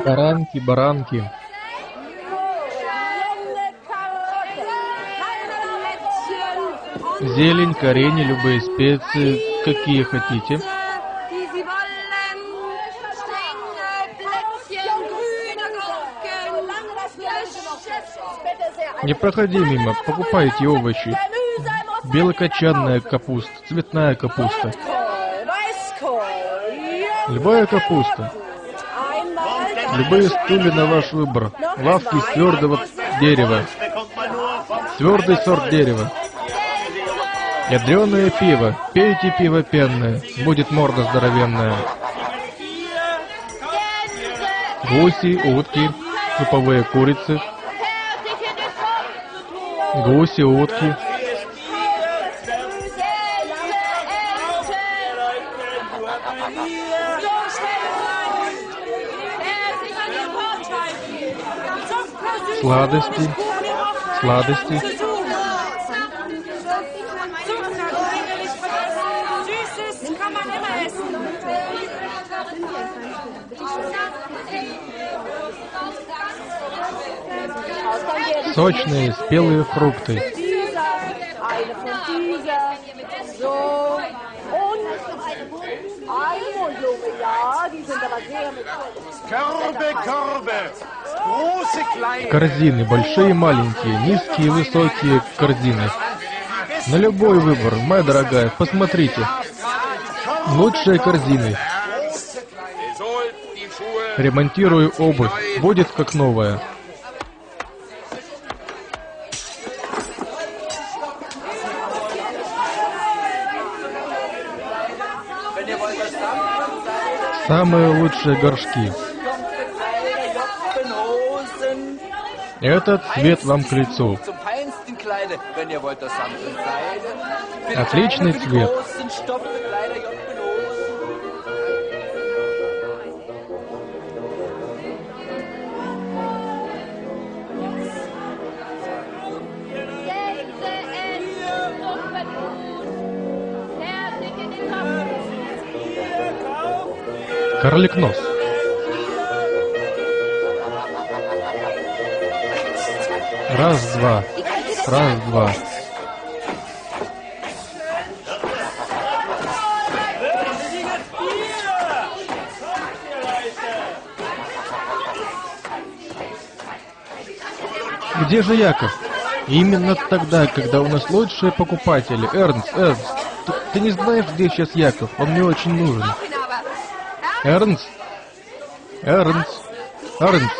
Баранки, баранки. Зелень, корень, любые специи, какие хотите. Не проходи мимо, покупайте овощи. Белокочанная капуста, цветная капуста. Любая капуста. Любые стулья на ваш выбор. Лавки из твердого дерева. Твердый сорт дерева. Ядреное пиво. Пейте пиво пенное. Будет морда здоровенная. Гуси, утки, суповые курицы. Гуси, утки. Сладости, сладости. Сочные, спелые фрукты. Корзины, большие и маленькие, низкие и высокие корзины. На любой выбор, моя дорогая, посмотрите. Лучшие корзины. Ремонтирую обувь, будет как новая. Самые лучшие горшки. Этот цвет вам к лицу. Отличный цвет. Карлик нос. Раз, два. Раз, два. Где же Яков? Именно тогда, когда у нас лучшие покупатели. Эрнст, Эрнст, ты, ты не знаешь, где сейчас Яков? Он мне очень нужен. Эрнст? Эрнст? Эрнст?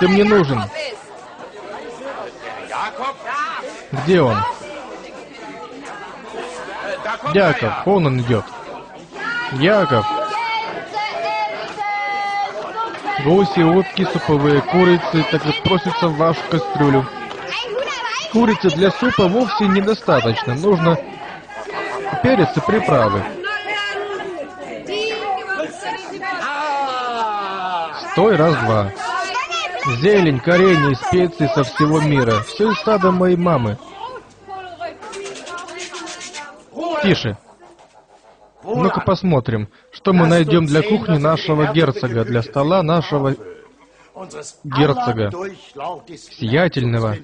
Ты мне нужен. Где он? Яков, вон он идет. Яков. Гуси, утки, суповые курицы, так вот просятся в вашу кастрюлю. Курицы для супа вовсе недостаточно. Нужно перец и приправы. Стой, раз-два. Зелень, корень и специи со всего мира. Все из сада моей мамы. Тише. Ну-ка посмотрим, что мы найдем для кухни нашего герцога, для стола нашего герцога, сиятельного,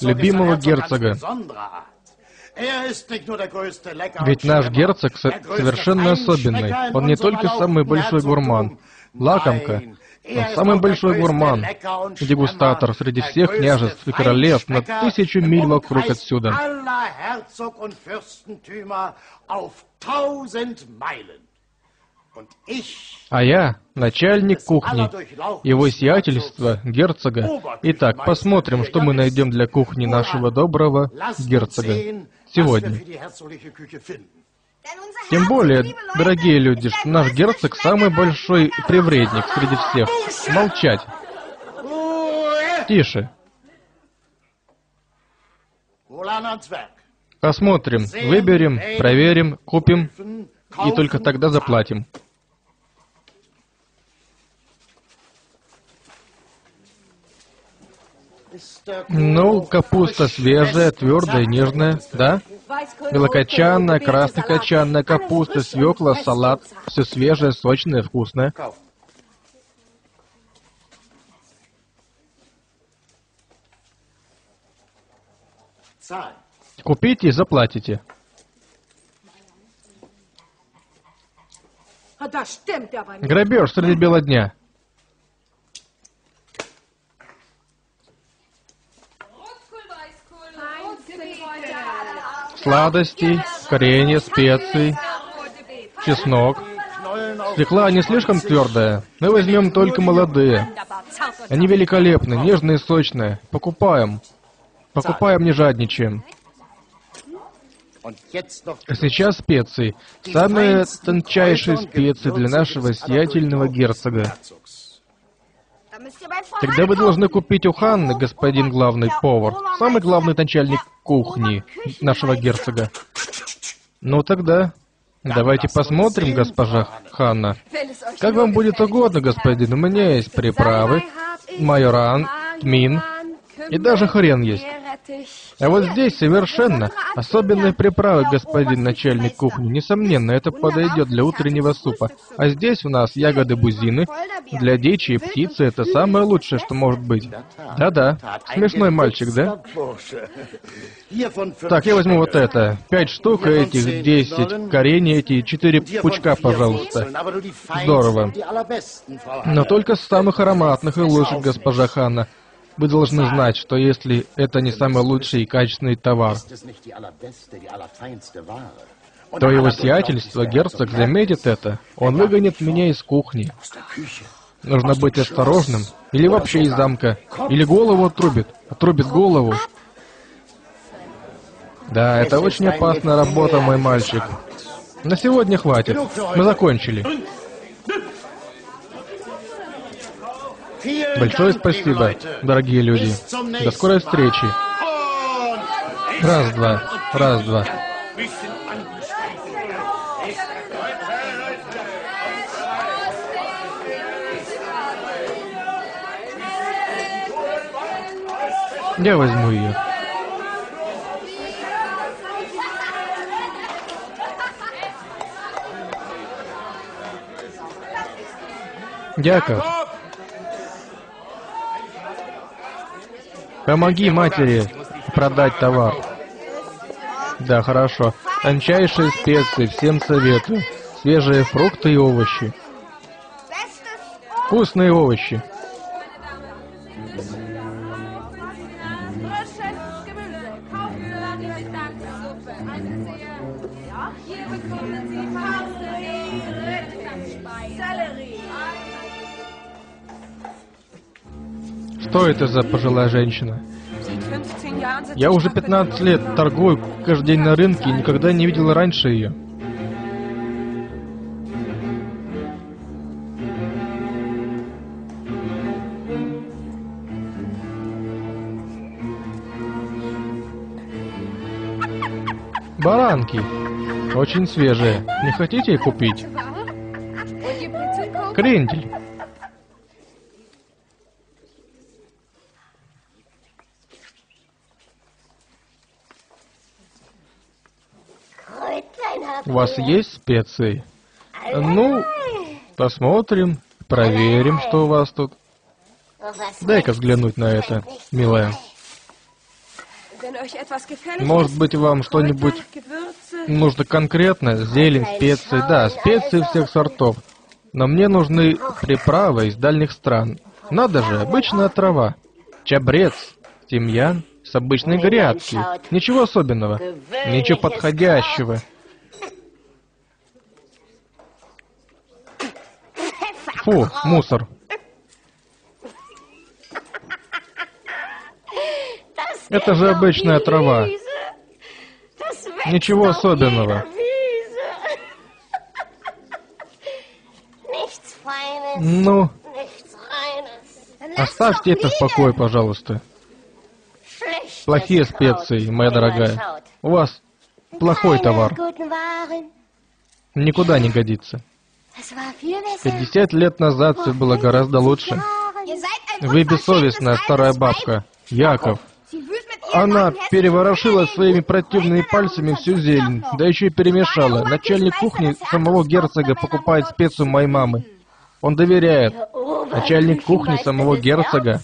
любимого герцога. Ведь наш герцог совершенно особенный. Он не только самый большой гурман, лакомка, он самый большой гурман, дегустатор среди всех княжеств и королевств на тысячу миль вокруг отсюда. А я начальник кухни, его сиятельство, герцога. Итак, посмотрим, что мы найдем для кухни нашего доброго герцога сегодня. Тем более, дорогие люди, что наш герцог самый большой привредник среди всех. Молчать. Тише. Посмотрим, выберем, проверим, купим и только тогда заплатим. Ну, капуста свежая, твердая, нежная, да? Белокочанная, краснокочанная капуста, свекла, салат. Все свежее, сочное, вкусное. Купите и заплатите. Грабеж среди бела дня. Сладости, коренья, специи, чеснок. Свекла не слишком твердая. Мы возьмем только молодые. Они великолепны, нежные сочные. Покупаем. Покупаем, не жадничаем. А сейчас специи. Самые тончайшие специи для нашего сиятельного герцога. Тогда вы должны купить у Ханны, господин главный повар, самый главный начальник кухни нашего герцога. Ну тогда, давайте посмотрим, госпожа Ханна. Как вам будет угодно, господин, у меня есть приправы, майоран, тмин и даже хрен есть. А вот здесь совершенно особенные приправы, господин начальник кухни. Несомненно, это подойдет для утреннего супа. А здесь у нас ягоды бузины. Для дичи и птицы это самое лучшее, что может быть. Да-да. Смешной мальчик, да? Так, я возьму вот это. Пять штук этих, десять коренья эти, четыре пучка, пожалуйста. Здорово. Но только самых ароматных и лучших, госпожа Ханна. Вы должны знать, что если это не самый лучший и качественный товар, то его сиятельство, герцог, заметит это. Он выгонит меня из кухни. Нужно быть осторожным. Или вообще из замка. Или голову отрубит. Отрубит голову. Да, это очень опасная работа, мой мальчик. На сегодня хватит. Мы закончили. Большое спасибо, дорогие люди. До скорой встречи. Раз-два, раз-два. bisschen angestrengt. Я возьму ее. Яков, помоги матери продать товар. Да, хорошо. Тончайшие специи, всем советую. Свежие фрукты и овощи. Вкусные овощи. Что это за пожилая женщина? Я уже 15 лет торгую каждый день на рынке и никогда не видел раньше ее. Баранки. Очень свежие. Не хотите их купить? Крендель. У вас есть специи? Ну, посмотрим, проверим, что у вас тут. Дай-ка взглянуть на это, милая. Может быть, вам что-нибудь нужно конкретно? Зелень, специи, да, специи всех сортов. Но мне нужны приправы из дальних стран. Надо же, обычная трава. Чабрец, тимьян с обычной грядки. Ничего особенного. Ничего подходящего. Фу, мусор. Это же обычная трава. Ничего особенного. Ну, оставьте это в покое, пожалуйста. Плохие специи, моя дорогая. У вас плохой товар. Никуда не годится. Das war viel besser. 50 лет назад все было гораздо лучше. Вы бессовестная старая бабка. Яков. Она переворошила своими противными пальцами всю зелень, да еще и перемешала. Начальник кухни самого герцога покупает специю моей мамы. Он доверяет. Начальник кухни самого герцога.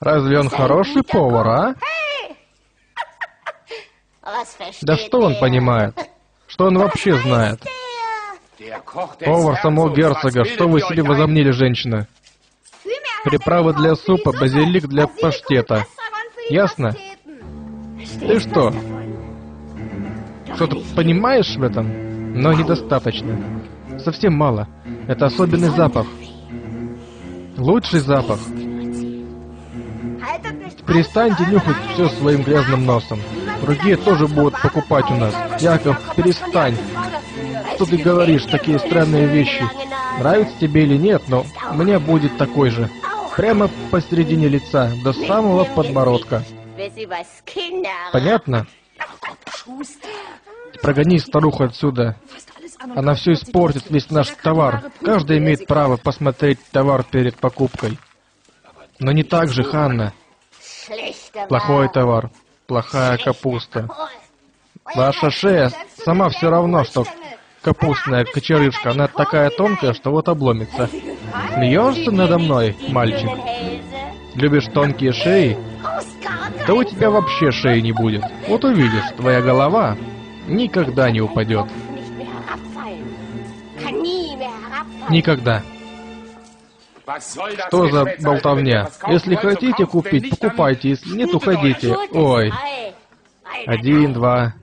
Разве он хороший повар, а? Да что он понимает? Что он вообще знает? Повар самого герцога, что вы себе возомнили, женщина? Приправы для супа, базилик для паштета. Ясно? Ты что? Что-то понимаешь в этом? Но недостаточно. Совсем мало. Это особенный запах. Лучший запах. Перестаньте нюхать все своим грязным носом. Другие тоже будут покупать у нас. Яков, перестань. Что ты говоришь, такие странные вещи? Нравится тебе или нет, но мне будет такой же. Прямо посередине лица, до самого подбородка. Понятно? Прогони старуху отсюда. Она все испортит, весь наш товар. Каждый имеет право посмотреть товар перед покупкой. Но не так же, Ханна. Плохой товар, плохая капуста. Ваша шея сама все равно, что капустная кочерышка. Она такая тонкая, что вот обломится. Смеешься надо мной, мальчик? Любишь тонкие шеи? Да у тебя вообще шеи не будет. Вот увидишь, твоя голова никогда не упадет. Никогда. Что за болтовня? Если хотите купить, покупайте. Если нет, уходите. Ой. Один, два.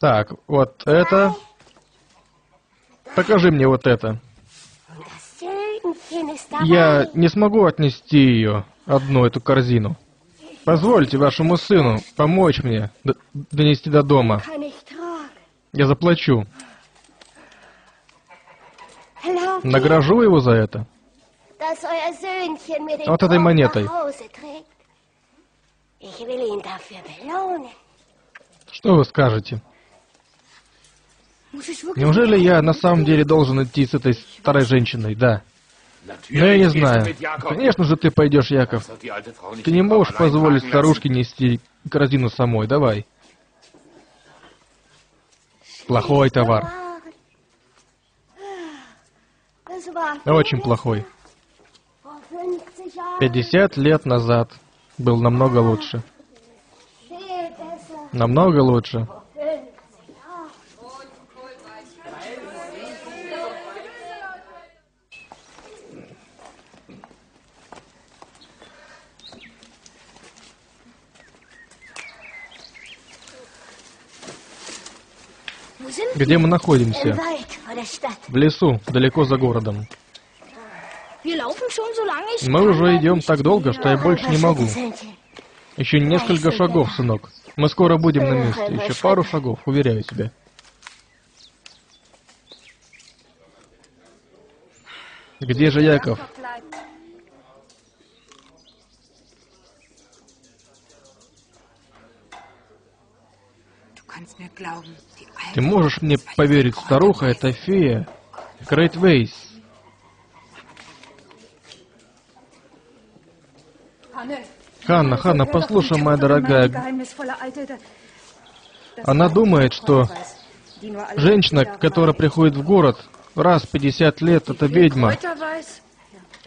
Так, вот это. Покажи мне вот это. Я не смогу отнести ее, одну эту корзину. Позвольте вашему сыну помочь мне донести до дома. Я заплачу. Награжу его за это. Вот этой монетой. Что вы скажете? Wirklich Неужели я на самом деле должен идти с этой старой женщиной? Да. Но я не знаю. Конечно же ты пойдешь, Яков. Ты не можешь позволить старушке нести корзину самой. Давай. Плохой товар. Очень плохой. vor 50 Jahren 50 лет назад был намного лучше. Намного лучше. Где мы находимся? В лесу, далеко за городом. Мы уже идем так долго, что я больше не могу. Еще несколько шагов, сынок. Мы скоро будем на месте. Еще пару шагов, уверяю тебя. Где же Яков? kannst mir glauben, Ты можешь мне поверить, старуха, это фея. Hanne, Ханна, Ханна, послушай, моя дорогая. Она думает, что женщина, которая приходит в город раз в 50 лет, это ведьма.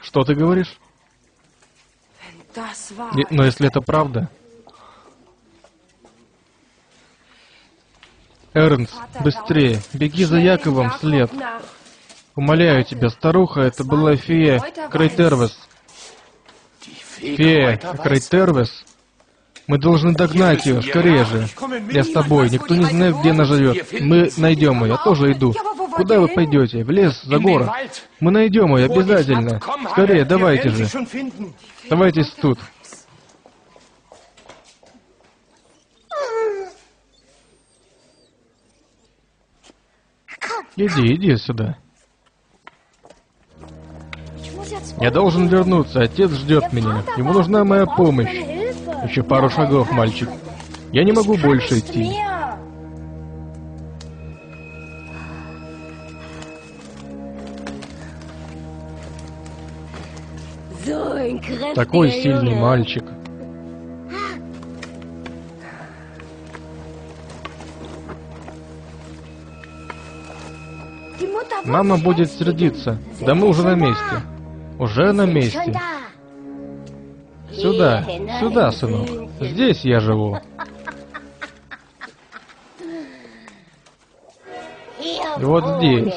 Что ты говоришь? Но если это правда... Эрнст, быстрее, беги за Яковом вслед. Умоляю тебя, старуха, это была фея Крейтервес. Фея Крейтервес? Мы должны догнать ее, скорее же. Я с тобой, никто не знает, где она живет. Мы найдем ее, я тоже иду. Куда вы пойдете? В лес, за город. Мы найдем ее обязательно. Скорее, давайте же. Давайте тут. Иди, иди сюда. Я должен вернуться, отец ждет меня. Ему нужна моя помощь. Еще пару шагов, мальчик. Я не могу больше идти. Такой сильный мальчик. Мама будет сердиться. Да мы уже на месте. Уже на месте. Сюда, сюда, сынок. Здесь я живу. Вот здесь.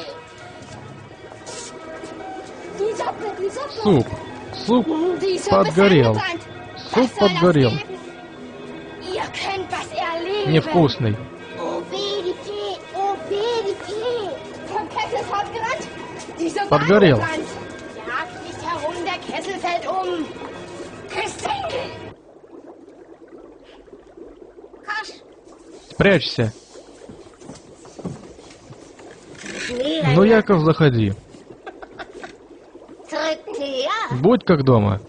Суп. Суп подгорел. Суп подгорел. Невкусный. Kasch. Спрячься. Nee, Ну, Яков, заходи. Будь как дома.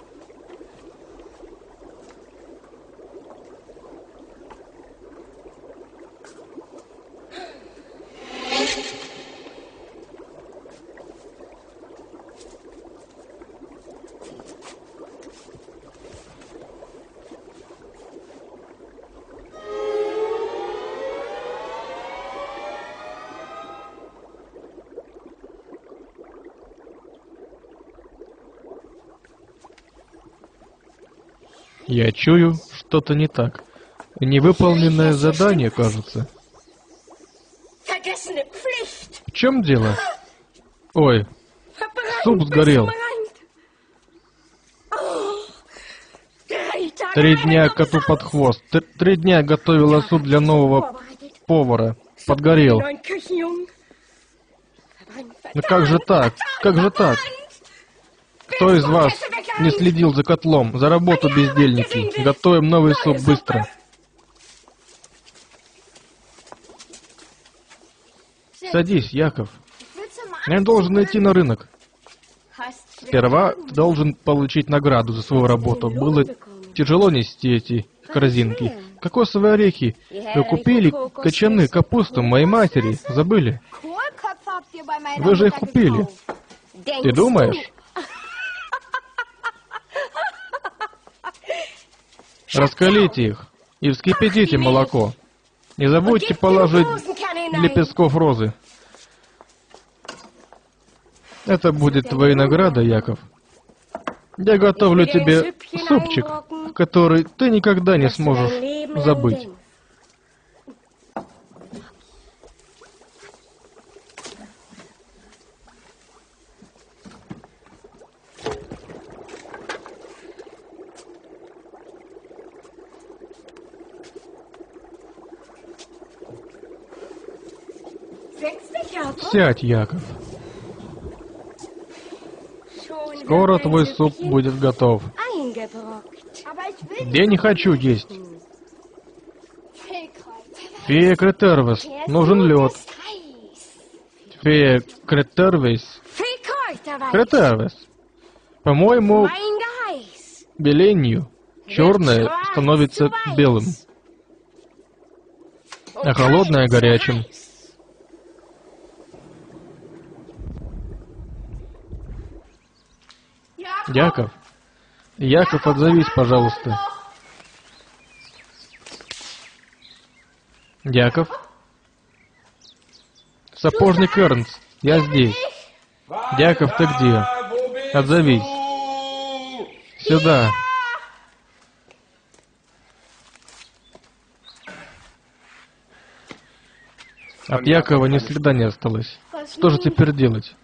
Я чую, что-то не так. Невыполненное задание, кажется. В чем дело? Ой, Суп сгорел. три дня коту под хвост. Три дня готовила суп для нового повара. Подгорел. Ну как же так? Как же так? Кто из вас не следил за котлом? За работу, бездельники. Готовим новый суп быстро. Садись, Яков. Я должен идти на рынок. Сперва ты должен получить награду за свою работу. Было тяжело нести эти корзинки. Кокосовые орехи. Вы купили кочаны, капусту моей матери. Забыли? Вы же их купили. Ты думаешь? Раскалите их и вскипятите молоко. Не забудьте положить лепестков розы. Это будет твоя награда, Яков. Я готовлю тебе супчик, который ты никогда не сможешь забыть. Сядь, Яков. Скоро твой суп будет готов. Я не хочу есть. Фея Кретервес, нужен лед. Фея Кретервес. Кретервес. По-моему, беленью черное становится белым, а холодное горячим. Яков, Яков, отзовись, пожалуйста. Яков? Сапожник Эрнс, я здесь. Яков, ты где? Отзовись. Сюда. От Якова ни следа не осталось. Что же теперь делать?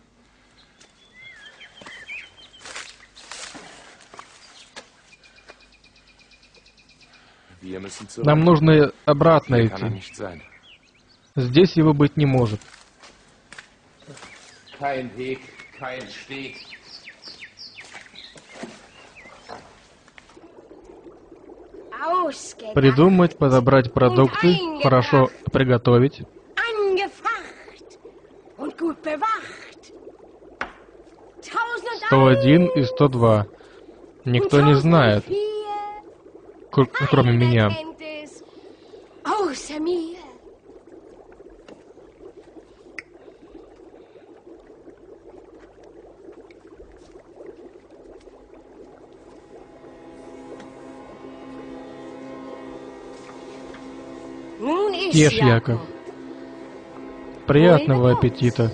Нам нужно обратно идти. Здесь его быть не может. Придумать, подобрать продукты, хорошо приготовить. 1001 101 и 102. Никто не знает, 1004. кр- кроме меня. Ешь, Яков. Приятного аппетита.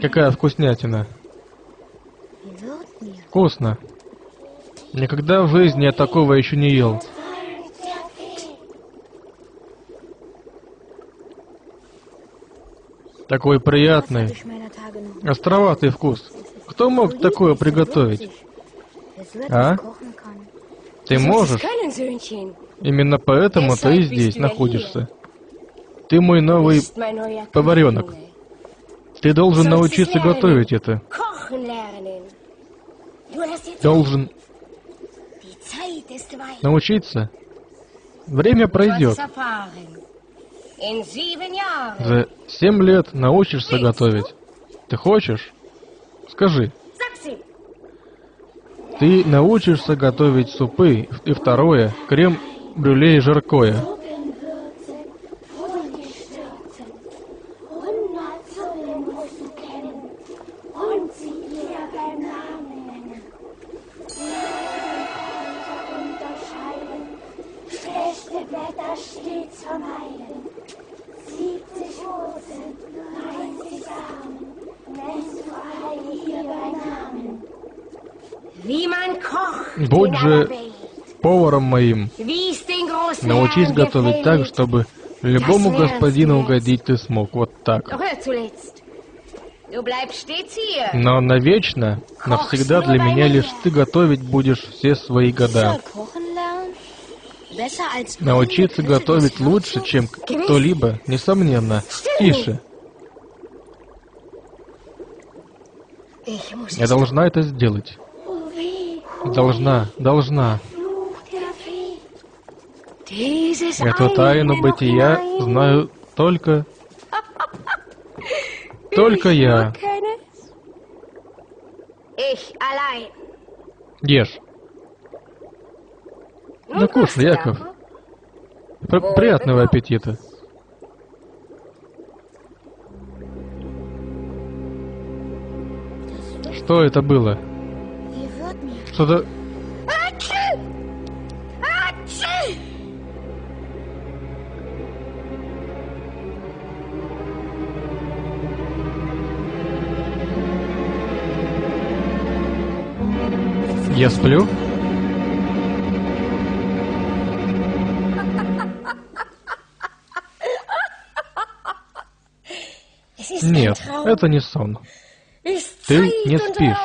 Какая вкуснятина вкусно. Никогда в жизни я такого еще не ел. Такой приятный, островатый вкус. Кто мог такое приготовить? А? Ты можешь? Именно поэтому ты здесь находишься. Ты мой новый поваренок. Ты должен научиться готовить это. Должен научиться. Время пройдет. За семь лет научишься готовить. Ты хочешь? Скажи. Ты научишься готовить супы. И второе, крем-брюле и жаркое. Моим. Научись готовить так, чтобы любому господину угодить ты смог. Вот так. Но навечно, навсегда для меня лишь ты готовить будешь все свои года. Научиться готовить лучше, чем кто-либо, несомненно. Тише. Я должна это сделать. Должна, должна. Эту тайну бытия знаю только... Только я. Ешь. Да кушай, Яков. При- приятного аппетита. Что это было? Что-то... Я сплю? Нет, это не сон. Ты не спишь.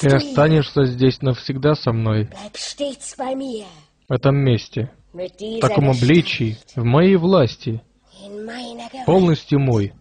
Ты останешься здесь навсегда со мной, в этом месте, в таком обличии, в моей власти. Полностью мой.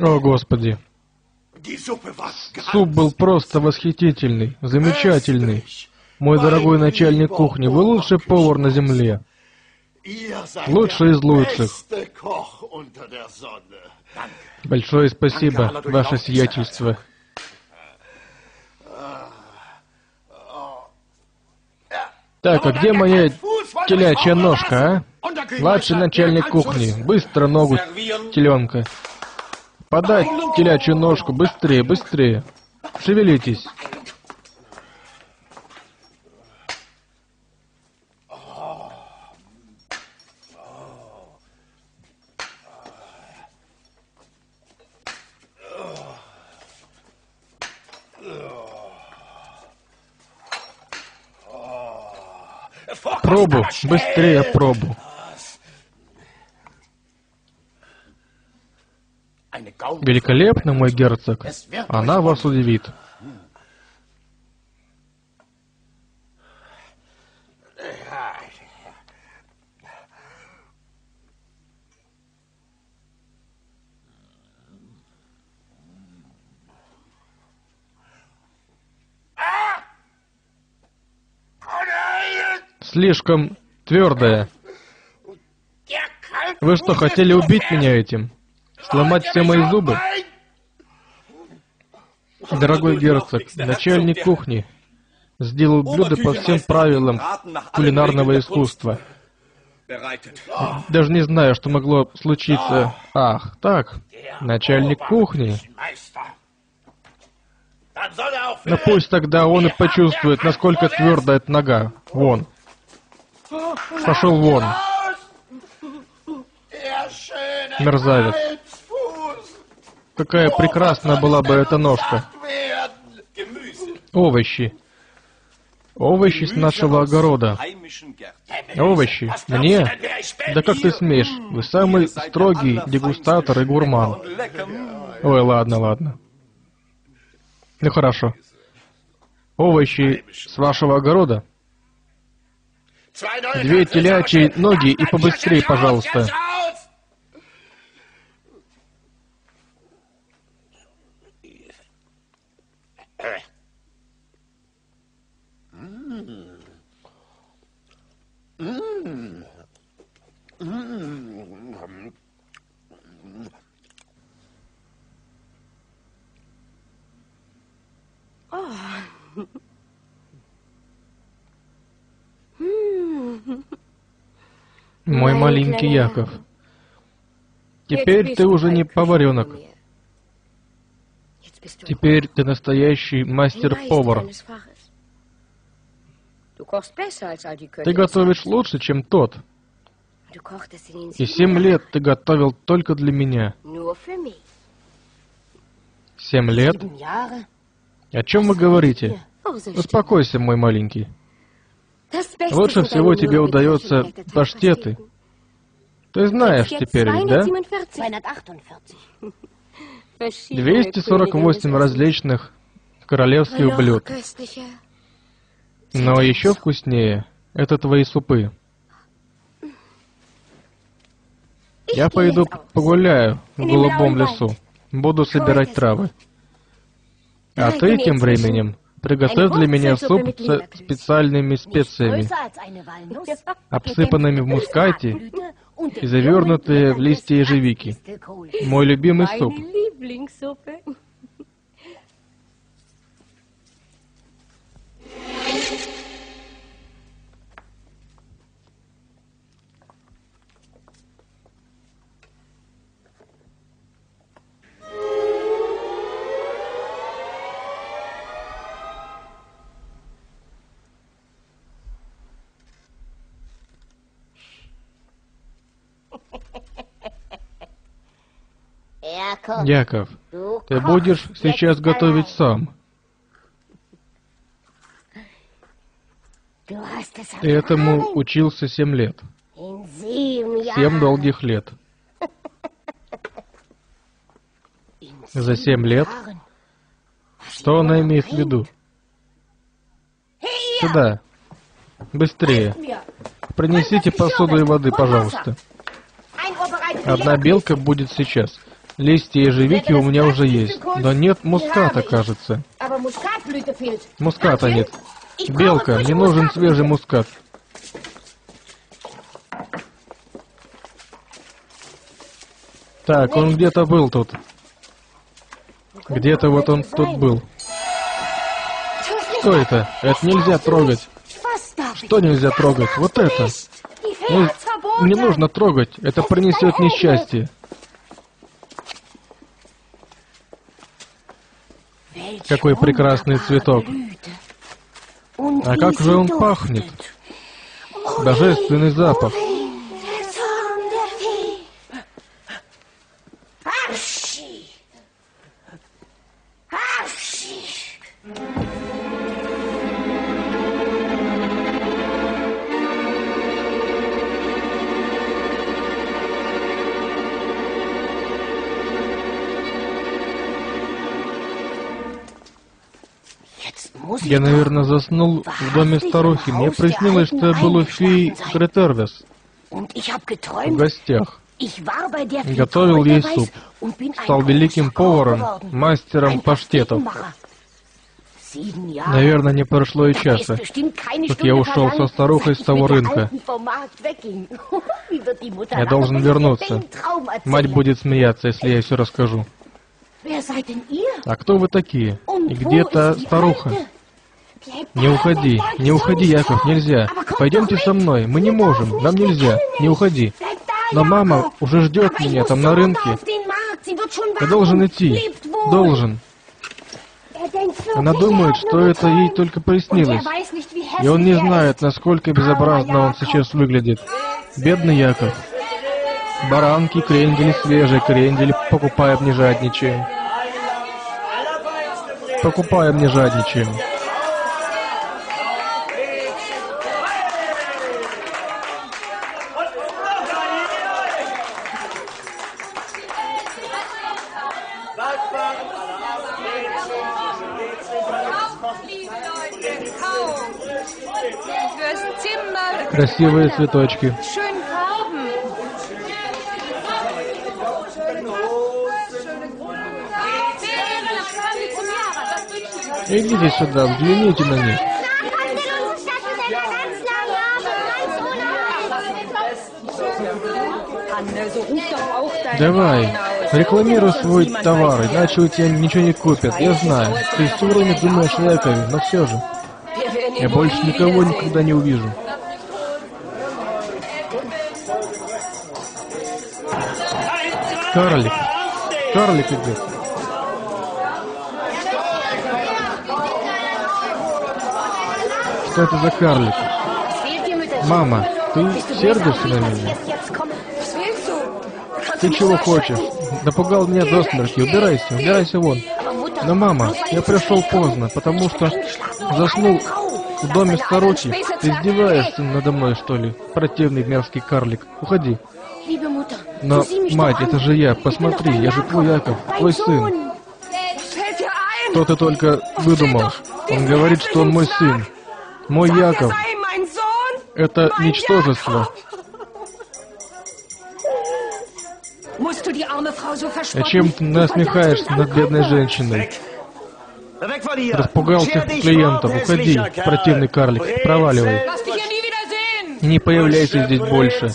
О, Господи. Суп был просто восхитительный, замечательный. Мой дорогой начальник кухни, вы лучший повар на земле. Лучший из лучших. Большое спасибо, ваше сиятельство. Так, а где моя телячья ножка, а? Младший начальник кухни, быстро ногу теленка. Подать телячью ножку, быстрее, быстрее. Шевелитесь. Пробу, быстрее пробу. Великолепно, мой герцог. Она вас удивит. Слишком твердая. Вы что, хотели убить меня этим? Сломать все мои зубы? Дорогой герцог, начальник кухни, сделал блюдо по всем правилам кулинарного искусства. Даже не знаю, что могло случиться. Ах, так, начальник кухни. Ну пусть тогда он и почувствует, насколько твердая эта нога. Вон. Пошел вон. Мерзавец. Какая прекрасная была бы эта ножка. Овощи. Овощи с нашего огорода. Овощи? Мне? Да как ты смеешь? Вы самый строгий дегустатор и гурман. Ой, ладно, ладно. Ну хорошо. Овощи с вашего огорода? Две телячьи ноги и побыстрее, пожалуйста. Мой маленький Яков. Теперь ты уже не поваренок. Теперь ты настоящий мастер-повар. Ты готовишь лучше, чем тот. И семь лет ты готовил только для меня. Семь лет? О чем вы говорите? Успокойся, мой маленький. Лучше всего тебе удается паштеты. Ты знаешь теперь, да? 248 различных королевских блюд. Но еще вкуснее — это твои супы. Я пойду погуляю в голубом лесу. Буду собирать травы. А ты тем временем приготовь для меня суп с специальными специями, обсыпанными в мускате и завернутые в листья ежевики. Мой любимый суп. Яков, ты будешь сейчас готовить сам. Ты этому учился семь лет. Семь долгих лет. За семь лет? Что она имеет в виду? Сюда. Быстрее. Принесите посуду и воды, пожалуйста. Одна белка будет сейчас. Листья ежевики у меня уже есть. Да нет муската, кажется. Муската нет. Белка, мне нужен свежий мускат. Так, он где-то был тут. Где-то вот он тут был. Что это? Это нельзя трогать. Что нельзя трогать? Вот это. Ну, не нужно трогать. Это принесет несчастье. Какой прекрасный цветок. А как же он пахнет? Божественный запах. Я, наверное, заснул в доме старухи. Мне приснилось, что я был у феи Гретервес в гостях. Готовил ей суп. Стал великим поваром, мастером паштетов. Наверное, не прошло и часа, как я ушел со старухой с того рынка. Я должен вернуться. Мать будет смеяться, если я все расскажу. А кто вы такие? И где та старуха? Не уходи, не уходи, Яков, нельзя. Пойдемте со мной, мы не можем, нам нельзя, не уходи. Но мама уже ждет меня там на рынке. Я должен идти, должен. Она думает, что это ей только приснилось. И он не знает, насколько безобразно он сейчас выглядит. Бедный Яков. Баранки, крендели, свежие крендели, покупаем не жадничаем. Покупаем не жадничаем. Красивые цветочки. Идите сюда, взгляните на них. Давай, рекламируй свой товар, иначе у тебя ничего не купят. Я знаю, ты все время думаешь о но все же. Я больше никого никогда не увижу. Карлик. Карлик идет. Что это за карлик? Мама, ты сердишься на меня? Ты чего хочешь? Напугал меня до смерти. Убирайся, убирайся вон. Но, мама, я пришел поздно, потому что заснул в доме старухи. Ты издеваешься надо мной, что ли? Противный мерзкий карлик. Уходи. Но, мать, это же я. Посмотри, я же твой Яков, твой сын. Что ты только выдумал? Он говорит, что он мой сын. Мой Яков. Это ничтожество. А verspotten? чем ты насмехаешься над бедной женщиной? Распугал всех клиентов. Уходи, противный карлик. Проваливай. Не появляйся здесь больше.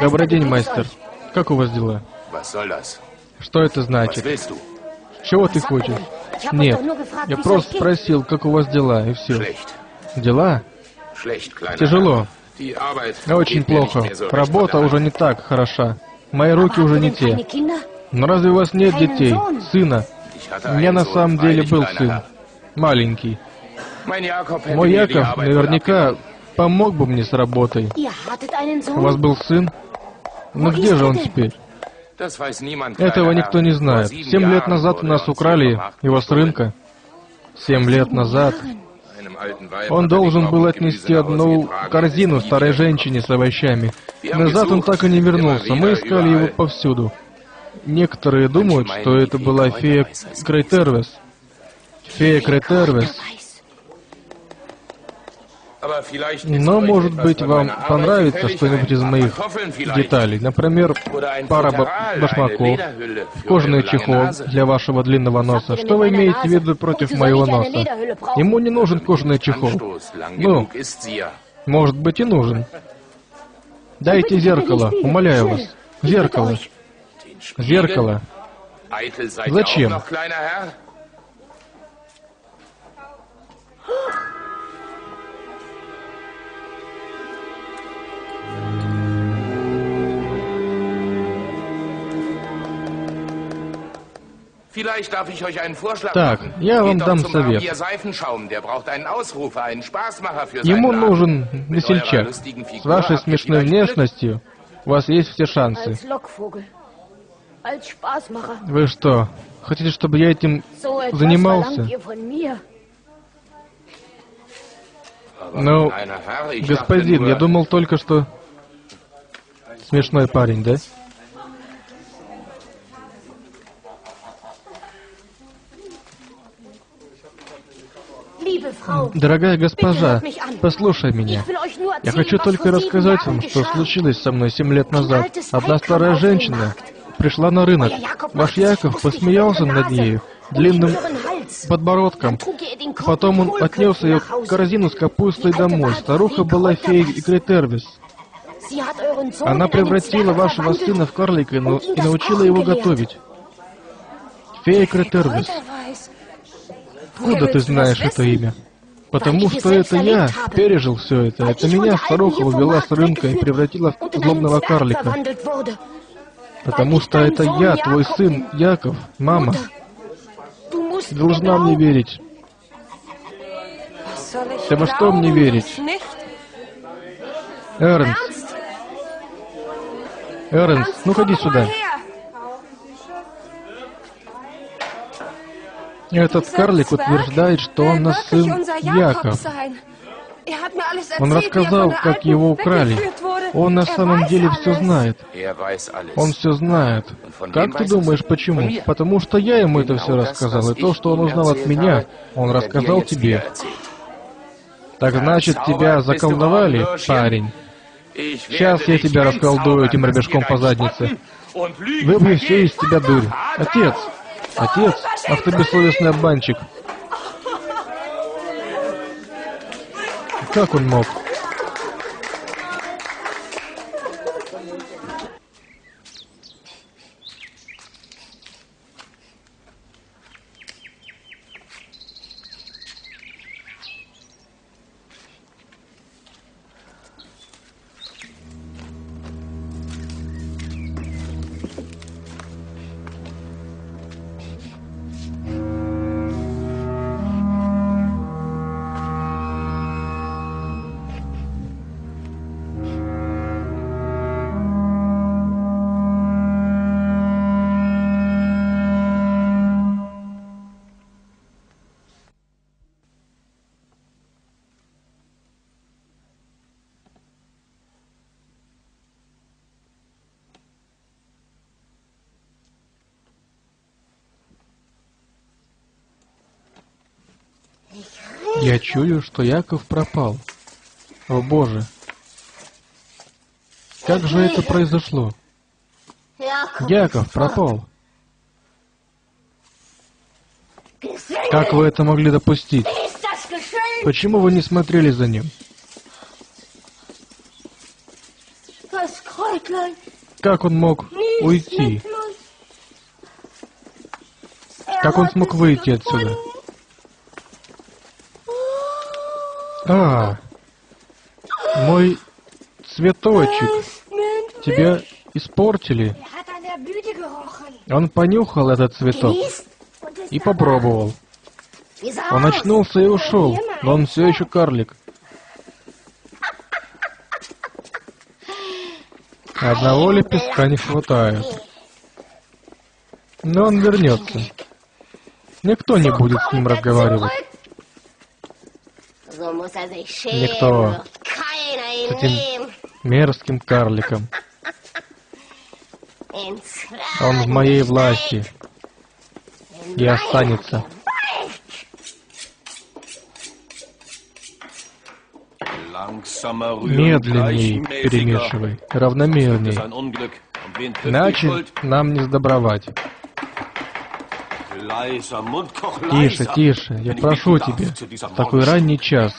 Добрый день, мастер. Как у вас дела? Что это значит? Чего ты хочешь? Нет, я просто спросил, как у вас дела, и все. Дела? Тяжело. Очень плохо. Работа уже не так хороша. Мои руки уже не те. Но разве у вас нет детей? Сына? У меня на самом деле был сын. Маленький. Мой Яков наверняка. Помог бы мне с работой. У вас был сын? Ну где же он теперь? Этого никто не знает. Семь лет назад у нас uns украли его с рынка. Семь лет назад он er должен был отнести одну корзину Er старой женщине с овощами. Назад он так и не вернулся. Мы искали его повсюду. Некоторые думают, что это была фея. Крейтервес. Фея Крейтервес. Но, может быть, вам понравится что-нибудь из моих деталей. Например, пара башмаков, кожаный чехол для вашего длинного носа. Что вы имеете в виду против моего носа? Ему не нужен кожаный чехол. Ну. Может быть и нужен. Дайте зеркало, умоляю вас. Зеркало. Зеркало. Зачем? Vielleicht darf ich euch einen Vorschlag Так, machen. я вам Geht дам совет. Barbier Seifenschaum, der braucht einen Ausrufer, einen Spaßmacher für Ему нужен весельчак. С вашей смешной внешностью у вас есть все шансы. Вы что, хотите, чтобы я этим Занимался. Ну, Господин, я думал только что... Смешной парень, да? Дорогая госпожа, послушай меня. Я хочу только рассказать вам, что случилось со мной семь лет назад. Одна старая женщина пришла на рынок. Ваш Яков посмеялся над нею длинным подбородком. Потом он отнес ее корзину с капустой домой. Старуха была феей hat euren Sohn Она превратила вашего сына в карлика и, научила его готовить. Фея Кретервис. Откуда ты знаешь это имя? Потому что это я пережил все это. Это меня старуха увела с рынка и превратила в злобного карлика. Потому что это я, твой сын Яков, мама. Ты должна мне верить. Да во что мне верить? Эрнст, Эрнст, ну ходи сюда. Этот карлик утверждает, что он наш сын Яков. Он рассказал, как его украли. Он на самом деле все знает. Он все знает. Как ты думаешь, почему? Потому что я ему это все рассказал, и то, что он узнал от меня, он рассказал тебе. Так значит, тебя заколдовали, парень? Сейчас я тебя расколдую этим рыбешком по заднице. Выбью все из тебя дурь. Отец! Отец! Ах ты бессовестный обманщик! Как он мог? Я чую, что Яков пропал. О боже! Как же это произошло? Яков пропал. Как вы это могли допустить? Почему вы не смотрели за ним? Как он мог уйти? Как он смог выйти отсюда? А, мой цветочек. Тебя испортили. Он понюхал этот цветок и попробовал. Он очнулся и ушел, но он все еще карлик. Одного лепестка не хватает. Но он вернется. Никто не будет с ним разговаривать. Никто. С этим мерзким карликом. Он в моей власти и останется. Медленней перемешивай, равномерней. Иначе нам не сдобровать. Тише, тише, я прошу тебя. В такой ранний час.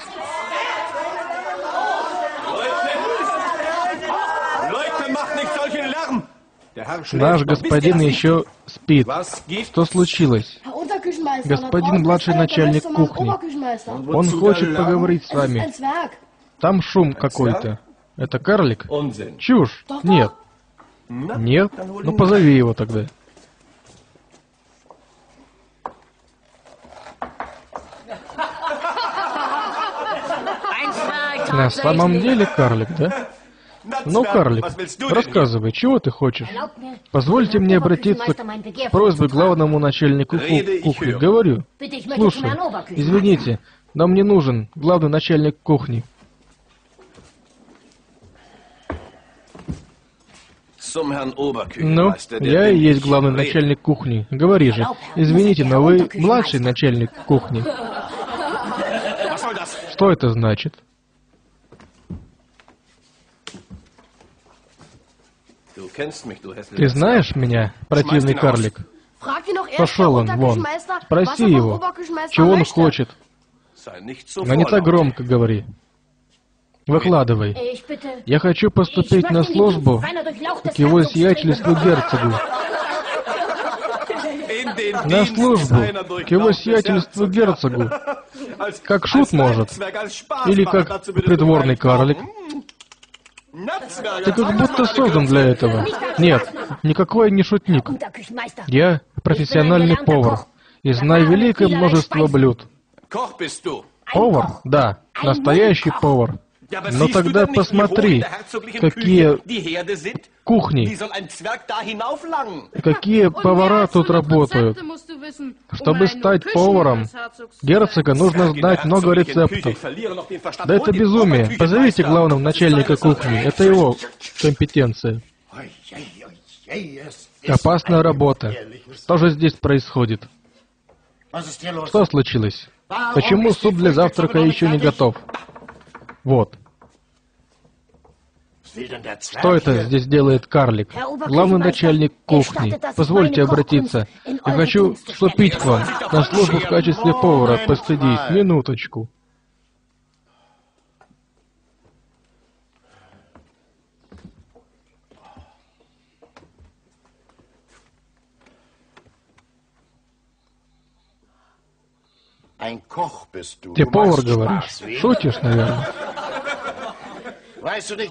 Наш господин еще спит. Что случилось? Unterküchenmeister, Господин младший начальник кухни. Он хочет поговорить с вами. Там шум какой-то. Это карлик? Чушь. Нет. Нет? Ну позови его тогда. На самом деле карлик, да? Ну, карлик, рассказывай, чего ты хочешь? Позвольте мне обратиться к просьбе главному начальнику ку- кухни. Говорю. Слушай, извините, нам не нужен главный начальник кухни. Ну, я и есть главный начальник кухни. Говори же. Извините, но вы младший начальник кухни. Что это значит? Ты знаешь меня, противный карлик? Пошел он вон. Спроси er vom его, чего он хочет. Но не так громко говори. Выкладывай. Я хочу поступить на службу к его сиятельству герцогу. На службу к его сиятельству герцогу. Как шут может. Или как придворный карлик. Ты как будто создан для этого. Нет, никакой не шутник. Я профессиональный повар и знаю великое множество блюд. Повар? Да, настоящий повар. Но du тогда посмотри, какие кухни, какие повара тут работают. Чтобы стать поваром, герцога нужно знать много рецептов. Да это безумие. Позовите главного начальника кухни. Это его компетенция. Опасная работа. Что же здесь происходит? Что случилось? Почему суп для завтрака еще не готов? Вот. Что это здесь делает карлик? Главный начальник кухни. Позвольте обратиться. Я хочу вступить к вам на службу в качестве повара. Постыдись. Минуточку. Ты повар, говоришь? Шутишь, наверное.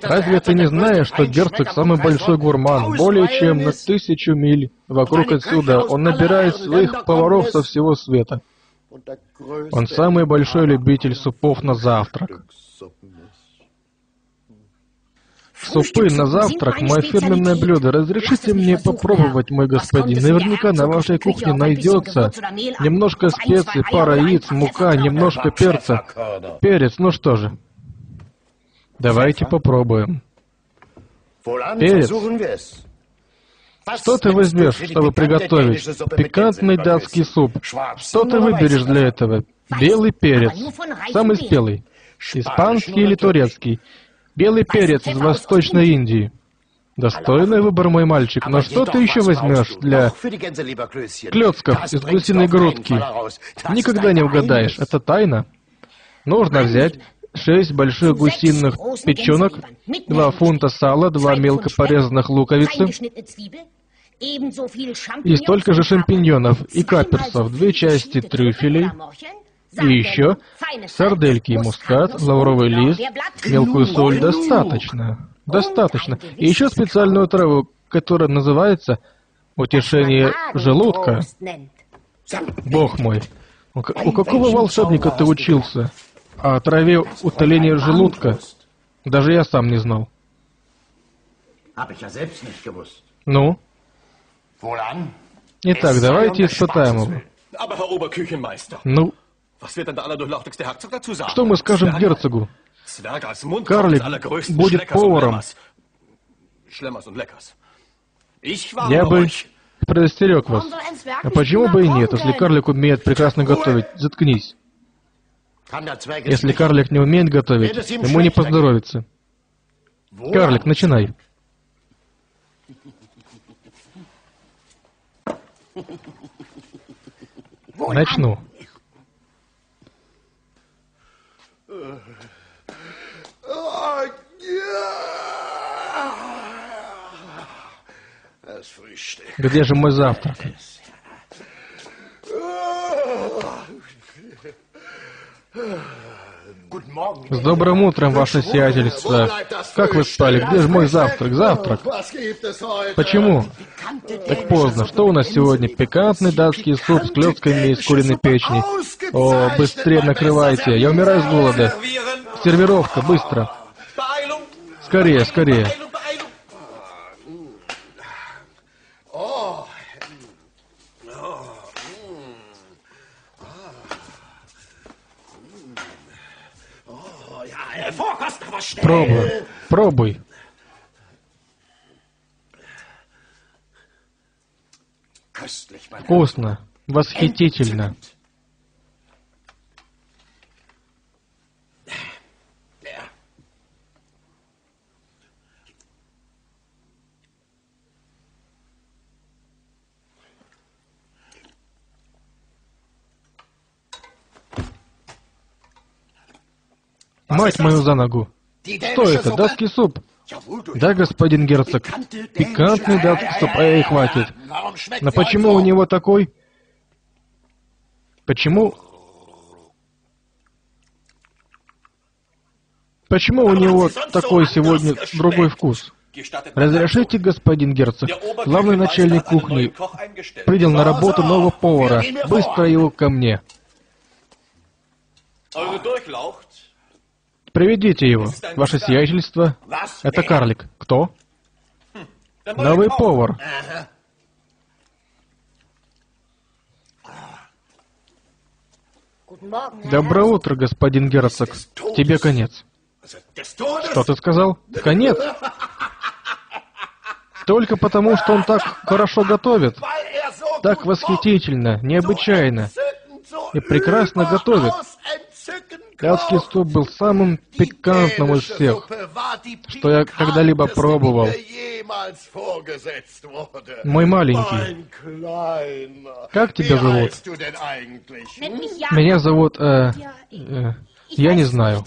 Разве ты не знаешь, что герцог самый большой гурман? Более чем на тысячу миль вокруг отсюда. Он набирает своих поваров со всего света. Он самый большой любитель супов на завтрак. Супы на завтрак – мое фирменное блюдо. Разрешите мне попробовать, мой господин. Наверняка на вашей кухне найдется немножко специй, пара яиц, мука, немножко перца. Перец, ну что же. Давайте попробуем. Перец. Что ты возьмешь, чтобы приготовить пикантный датский суп? Что ты выберешь для этого? Белый перец, самый спелый. Испанский или турецкий? Белый перец из Восточной Индии. Достойный выбор, мой мальчик. Но что ты еще возьмешь для Das из гусиной грудки? Никогда не угадаешь. Это тайна. Нужно взять шесть больших гусиных печенок, два фунта сала, два мелко порезанных луковицы и столько же шампиньонов и каперсов, две части трюфелей, и еще сардельки и мускат, лавровый лист, мелкую соль достаточно. Достаточно. И еще специальную траву, которая называется утешение желудка. Бог мой, у, у какого волшебника ты учился? О траве утоления желудка? Даже я сам не знал. Ну, итак, давайте испытаем его. Ну, что мы скажем герцогу? Карлик будет поваром. Я бы предостерег вас. А почему бы и нет, если карлик умеет прекрасно готовить? Заткнись. Если карлик не умеет готовить, ему не поздоровится. Карлик, начинай. Начну. Где же мой завтрак? С добрым утром, ваше сиятельство. Как вы спали? Где же мой завтрак? Завтрак. Почему? Так поздно. Что у нас сегодня? Пикантный датский суп с клетками из куриной печени. О, быстрее накрывайте. Я умираю с голода. Сервировка, быстро. Скорее, скорее. Oh. Пробуй. Пробуй. Вкусно. Восхитительно. Мать мою за ногу. Что это? Датский суп? Да, господин герцог. Пикантный датский суп. Эй, хватит. Но почему у него такой... Почему... Почему у него такой сегодня другой вкус? Разрешите, господин герцог, главный начальник кухни принял на работу нового повара. Быстро его ко мне. Приведите его. Ваше сиятельство. Это карлик. Кто? Новый повар. Доброе утро, господин герцог. Тебе конец. Что ты сказал? Конец? Только потому, что он так хорошо готовит. Так восхитительно, необычайно. И прекрасно готовит. Датский суп был самым пикантным из всех, что я когда-либо пробовал. Мой маленький. Как тебя зовут? Меня зовут... Э, э, я не знаю.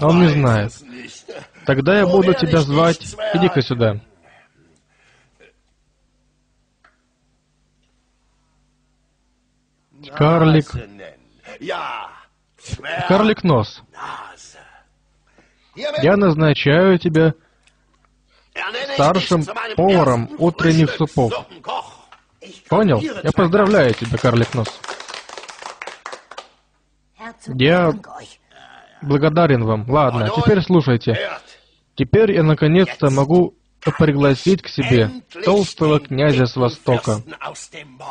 Он не знает. Тогда я буду тебя звать... Иди-ка сюда. Карлик. Карлик Нос. Я назначаю тебя старшим поваром утренних супов. Понял? Я поздравляю тебя, Карлик Нос. Я благодарен вам. Ладно, теперь слушайте. Теперь я наконец-то могу пригласить к себе толстого князя с Востока.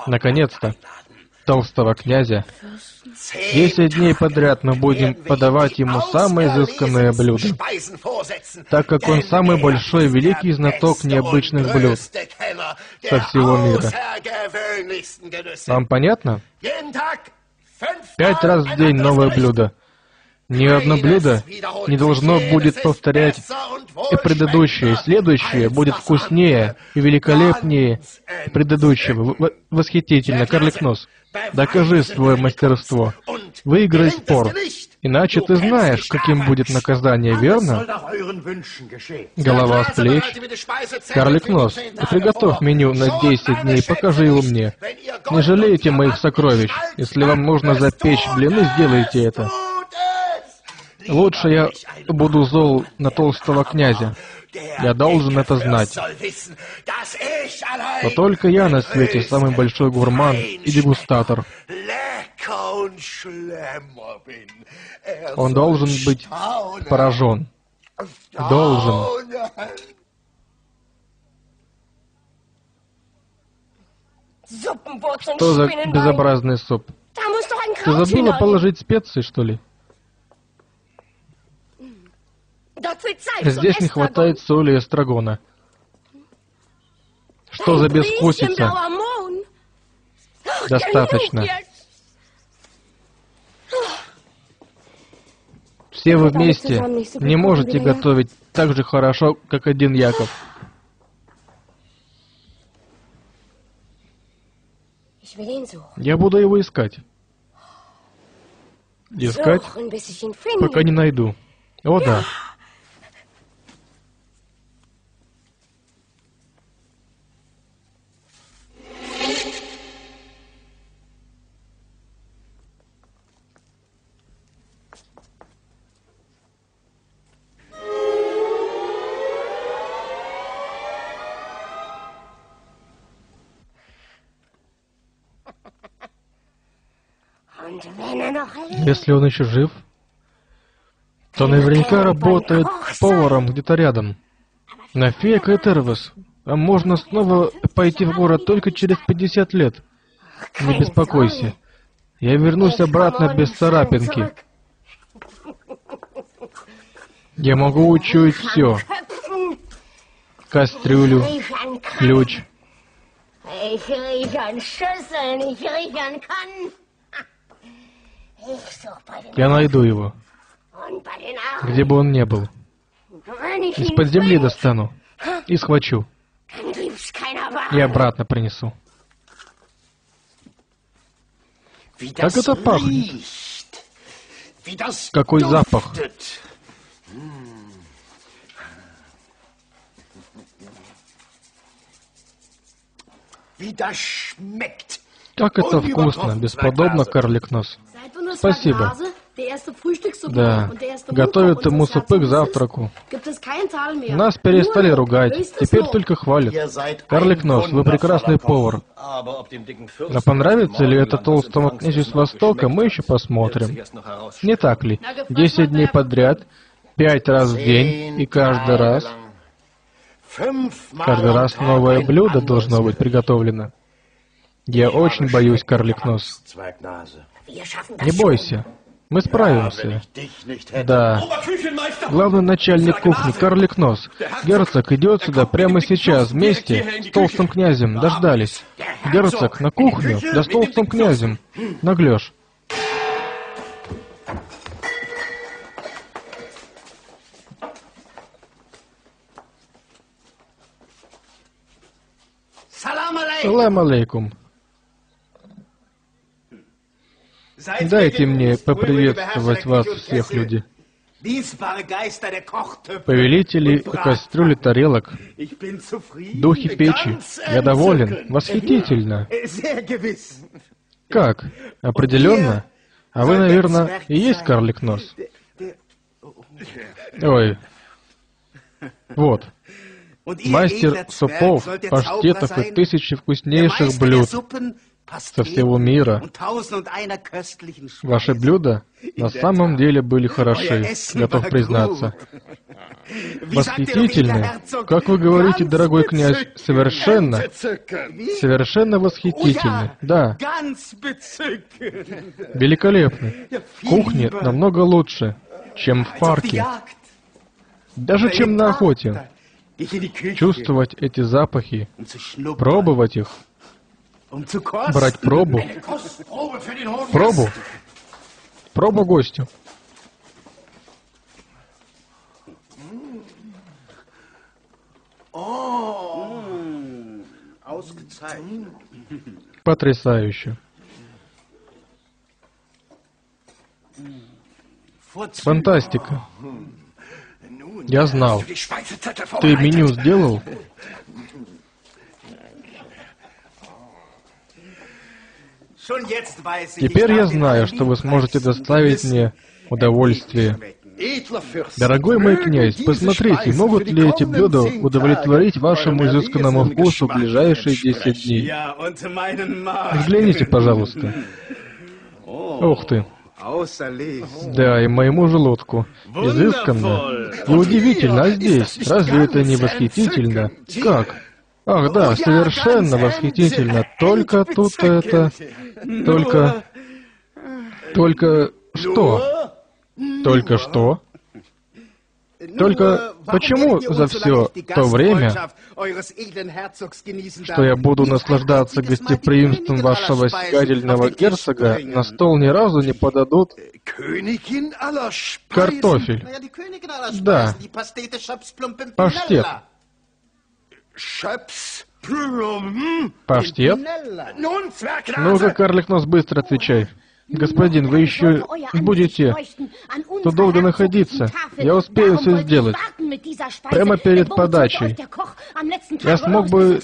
Наконец-то толстого князя. Десять дней подряд мы будем подавать ему самые изысканные блюда, так как он самый большой великий знаток необычных блюд со всего мира. Вам понятно? Пять раз в день новое блюдо. Ни одно блюдо не должно будет повторять и предыдущее. Следующее будет вкуснее и великолепнее предыдущего. Восхитительно. Карлик Нос. Докажи свое мастерство. Выиграй спор. Иначе ты знаешь, каким будет наказание, верно? Голова с плеч. Карлик Нос, ты приготовь меню на 10 дней, покажи его мне. Не жалейте моих сокровищ. Если вам нужно запечь блины, сделайте это. Лучше я буду зол на толстого князя. Я должен это знать. Но только я на свете самый большой гурман и дегустатор. Он должен быть поражен. Должен. Что за безобразный суп? Ты забыла положить специи, что ли? Здесь не хватает соли и эстрагона. Что за безвкусица? Достаточно. Все вы вместе не можете готовить так же хорошо, как один Яков. Я буду его искать. Искать, пока не найду. О да. Если он еще жив, то наверняка работает поваром где-то рядом. На фея Кайтервес. А можно снова пойти в город только через 50 лет. Не беспокойся. Я вернусь обратно без царапинки. Я могу учуять все. Кастрюлю, ключ. Я найду его. Где бы он ни был. Из-под земли достану. И схвачу. И обратно принесу. Как это пахнет? Какой запах? Как это вкусно, бесподобно, карлик нос. Спасибо. Да, готовят ему супы к завтраку. Нас перестали ругать, теперь только хвалят. Карлик Нос, вы прекрасный повар. А понравится ли это толстому князю с Востока, мы еще посмотрим. Не так ли? Десять дней подряд, пять раз в день, и каждый раз, каждый раз новое блюдо должно быть приготовлено. Я очень боюсь, карлик нос. Не бойся, мы справимся. Да. Главный начальник кухни, карлик нос. Герцог идет сюда прямо сейчас, вместе с толстым князем. Дождались. Герцог, на кухню, да с толстым князем. Наглешь. Салам алейкум. Дайте мне поприветствовать вас всех, люди. Повелители кастрюли, тарелок, духи печи. Я доволен. Восхитительно. Äh. Как? Определенно? А вы, наверное, и есть карлик нос? Ой. Вот. Мастер супов, паштетов и тысячи вкуснейших блюд со всего мира. Ваши блюда на самом деле были хороши, готов признаться. Восхитительны. Как вы говорите, дорогой князь, совершенно, совершенно восхитительны. Да, великолепны. В кухне намного лучше, чем в парке. Даже чем на охоте. Чувствовать эти запахи, пробовать их. Брать пробу, пробу, пробу гостю. Потрясающе. Фантастика. Я знал. Ты меню сделал? Теперь я знаю, что вы сможете доставить мне удовольствие. Дорогой мой князь, посмотрите, могут ли эти блюда удовлетворить вашему изысканному вкусу в ближайшие 10 дней. Взгляните, пожалуйста. Ух ты. Да, и моему желудку. Изысканно. И удивительно, а здесь? Разве это не восхитительно? Как? Ах, да, совершенно восхитительно. Только тут это... Только... Только... Что? Только что? Только почему за все то время, что я буду наслаждаться гостеприимством вашего сиятельного герцога, на стол ни разу не подадут картофель? Да. Паштет. Паштет? Ну-ка, карлик нос, быстро отвечай. Господин, вы еще будете тут долго находиться. Я успею все сделать. Прямо перед подачей. Я смог бы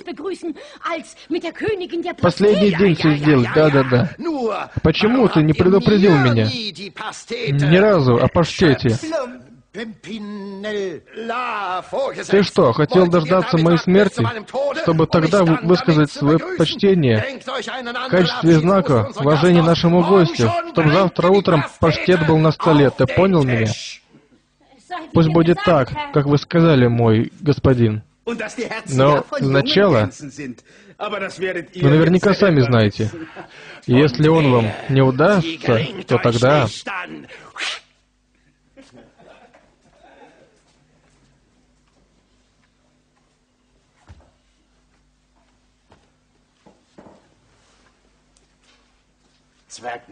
последний день все сделать, да-да-да. Nur, Почему ты не предупредил меня? die Pastete. Ни разу о паштете. Ты что, хотел дождаться моей смерти, чтобы um тогда высказать свое почтение в качестве знака уважения нашему гостю, чтобы завтра утром паштет был на столе. Ты понял меня? Пусть будет так, как вы сказали, мой господин. Но сначала- Вы наверняка сами знаете. Если он вам не удастся, то тогда...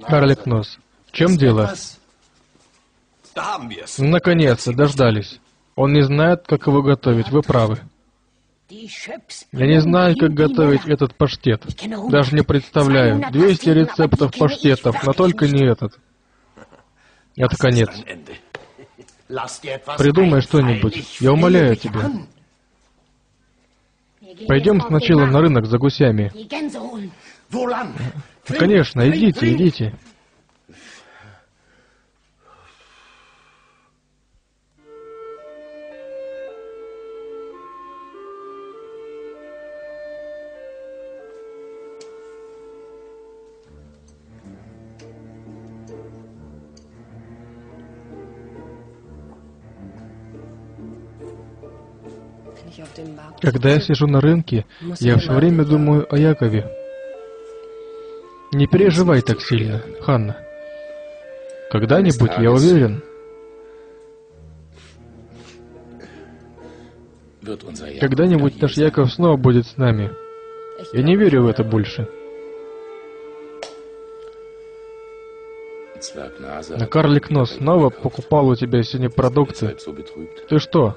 Карлик нос. В чем дело? Наконец-то, дождались. Он не знает, как его готовить, вы правы. Я не знаю, как готовить этот паштет. Даже не представляю. 200 рецептов паштетов, но только не этот. Это конец. Придумай что-нибудь. Я умоляю тебя. Пойдем сначала на рынок за гусями. Ну, конечно, идите, идите. Когда я сижу на рынке, я все время думаю о Якове. Не переживай так сильно, Ханна. Когда-нибудь, я уверен, когда-нибудь наш. Яков снова будет с нами. Я не верю в это больше. Но карлик Нос снова покупал у тебя сегодня продукты. Ты что,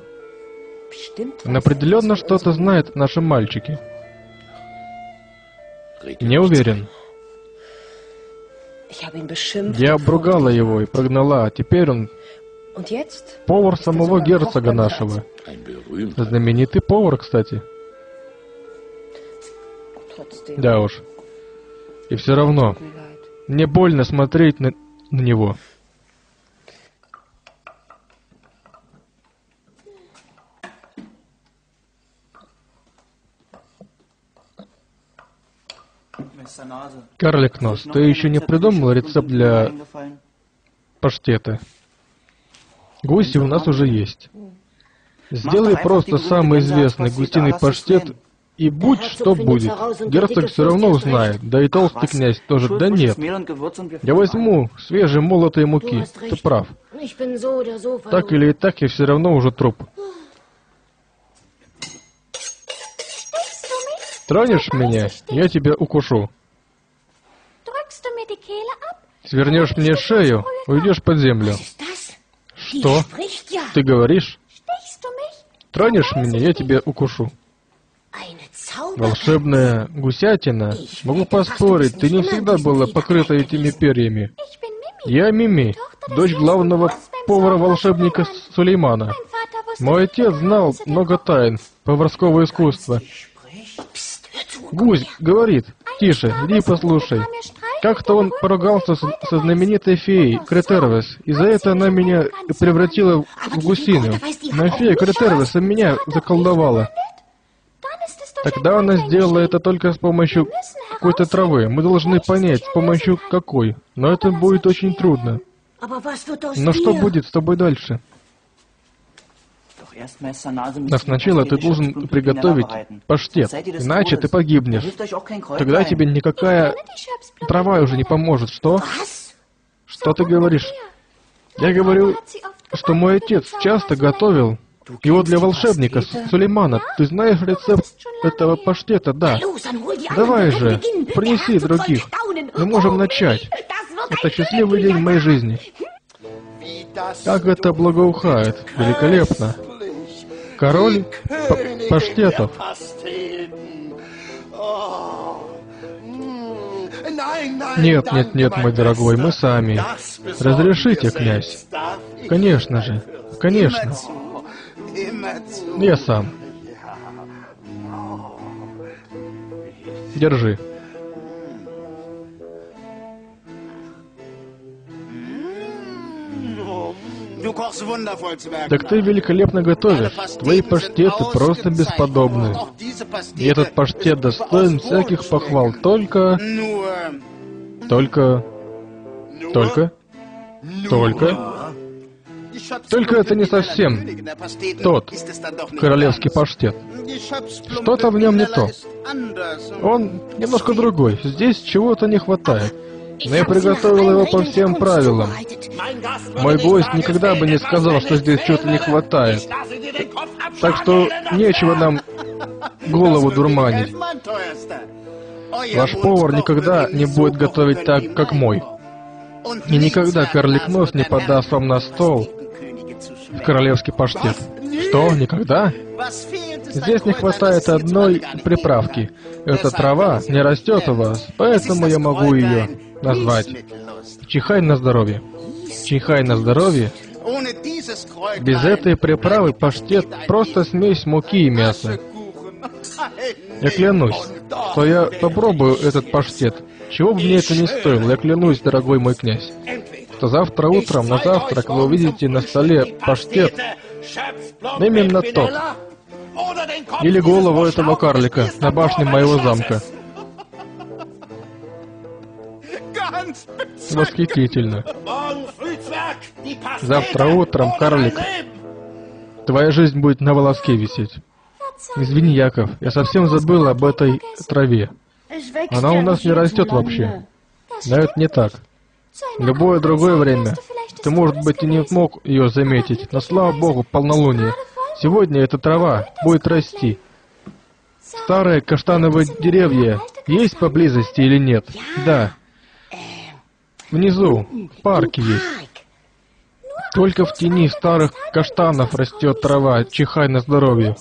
он определенно что-то знает о нашем мальчике? Не уверен. Я обругала его и прогнала, а теперь он повар самого герцога нашего. Знаменитый повар, кстати. Да уж. И все равно, мне больно смотреть на, на него. Карлик Нос, ты еще не придумал рецепт для паштета? Гуси у нас уже есть. Сделай просто самый известный гусиный паштет, и будь что будет. Герцог все равно узнает, да и толстый князь тоже. Да нет, я возьму свежей молотой муки. Ты прав. So Так или и так, я все равно уже труп. Тронешь меня, я тебя укушу. Свернешь мне шею, уйдешь под землю. Что? Ты говоришь? Тронешь меня, я тебя укушу. Волшебная гусятина. Могу поспорить, ты не всегда была покрыта этими перьями. Я Мими, дочь главного повара-волшебника Сулеймана. Мой отец знал много тайн поварского искусства. Гусь говорит, тише, иди послушай. Как-то он поругался со знаменитой феей Кретервес, и за это она меня превратила в гусиню. Но фея Кретервеса меня заколдовала. Тогда она сделала это только с помощью какой-то травы. Мы должны понять, с помощью какой. Но это будет очень трудно. Но что будет с тобой дальше? Но сначала ты должен приготовить паштет, иначе ты погибнешь. Тогда тебе никакая трава уже не поможет. Что? Что ты говоришь? Я говорю, что мой отец часто готовил его для волшебника Сулеймана. Ты знаешь рецепт этого паштета? Да. Давай же, принеси других. Мы можем начать. Это счастливый день в моей жизни. Как это благоухает. Великолепно. Король па- паштетов. Нет, нет, нет, мой дорогой, мы сами. Разрешите, князь? Конечно же, конечно. Я сам. Держи. Так ты великолепно готовишь. Твои паштеты просто бесподобны. И этот паштет достоин всяких похвал. Только... Только... Только... Только... Только это не совсем тот королевский паштет. Что-то в нем не то. Он немножко другой. Здесь чего-то не хватает. Но я приготовил его по всем правилам. Мой гость никогда бы не сказал, что здесь чего-то не хватает. Так что нечего нам голову дурманить. Ваш повар никогда не будет готовить так, как мой. И никогда карлик нос не подаст вам на стол в королевский паштет. Что, никогда? Здесь не хватает одной приправки. Эта трава не растет у вас, поэтому я могу ее назвать. Чихай на здоровье. Чихай на здоровье. Без этой приправы паштет просто смесь муки и мяса. Я клянусь, что я попробую этот паштет. Чего бы мне это не стоило, я клянусь, дорогой мой князь, что завтра утром на завтрак вы увидите на столе паштет, именно тот, или голову этого карлика на башне моего замка. Восхитительно. Завтра утром, карлик, твоя жизнь будет на волоске висеть. Извини, Яков, я совсем забыл об этой траве. Она у нас не растет вообще. Но это не так. В любое другое время ты, может быть, и не мог ее заметить, но слава богу, полнолуние. Сегодня эта трава будет расти. Старые каштановые деревья есть поблизости или нет? Да. Внизу, в парке есть. Только в тени старых каштанов растет трава, чихай на здоровье.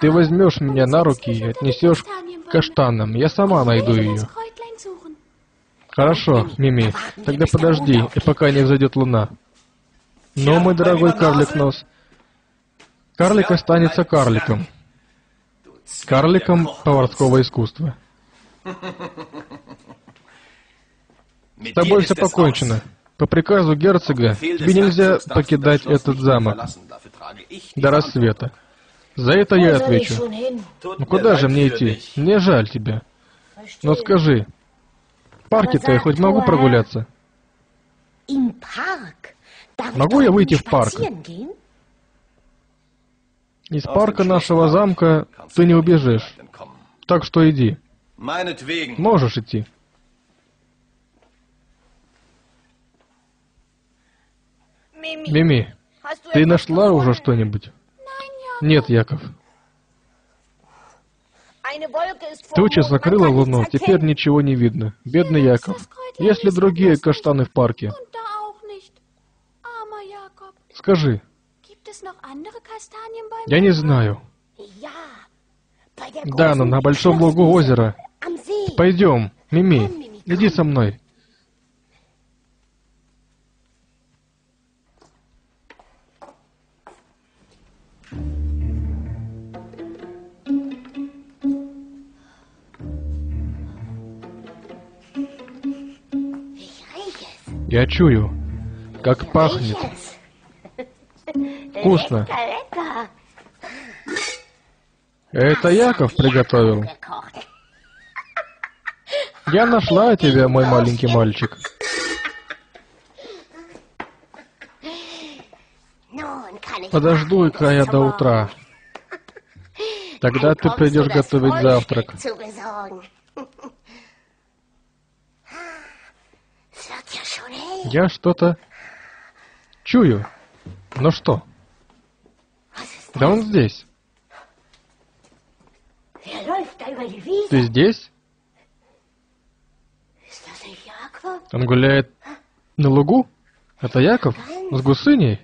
Ты возьмешь меня на руки и отнесешь к каштанам. Я сама найду ее. Хорошо, Мими, тогда подожди, и пока не взойдет луна. Но, мой дорогой карлик нос, карлик останется карликом. Карликом поварского искусства. С тобой все покончено. По приказу герцога тебе нельзя покидать этот замок до рассвета. За это я отвечу. Ну куда же мне идти? Мне жаль тебя. Но скажи, в парке-то я хоть могу прогуляться? Могу я выйти в парк? Из парка нашего замка ты не убежишь. Так что иди. Можешь идти. Мими, ты нашла уже что-нибудь? Нет, Яков. Туча закрыла луну, теперь ничего не видно. Бедный Яков. Есть ли другие каштаны в парке? Скажи. Я не знаю. Да, но на большом лугу озера. Пойдем, Мими, иди со мной. Я чую, как пахнет. Вкусно. Это Яков приготовил. Я нашла тебя, мой маленький мальчик. Подожду-ка я до утра. Тогда ты придешь готовить завтрак. Я что-то чую. Но что? Да он здесь. Ты здесь? Он гуляет на лугу? Это Яков? С гусыней?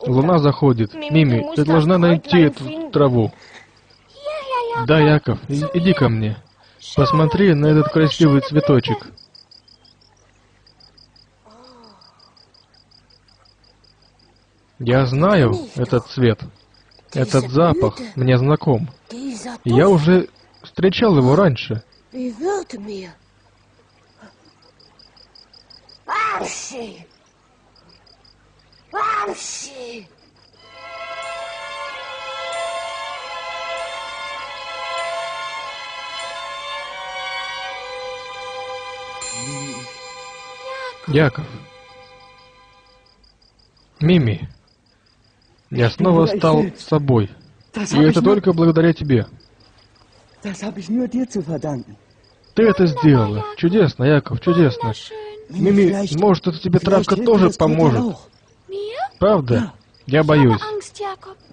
Луна заходит. Мими, ты должна найти эту траву. Да, Яков, иди ко мне. Посмотри на этот красивый цветочек. Я знаю этот цвет. Этот запах мне знаком. Я уже встречал его раньше. Яков. Мими. Я снова стал собой. И это только благодаря тебе. Ты это сделала. Чудесно, Яков, чудесно. Мими, может, это тебе травка тоже поможет? Правда? Я боюсь.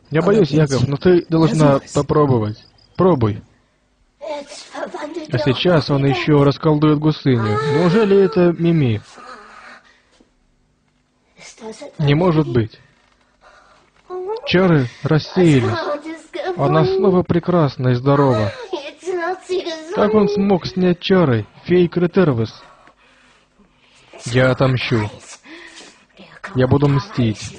Я боюсь, Яков, но ты должна попробовать. Пробуй. А сейчас он еще расколдует гусыню. Неужели это Мими? Не может быть. Чары рассеялись. Она снова прекрасна и здорова. Как он смог снять чары, фей Кретервес? Я отомщу. Я буду мстить.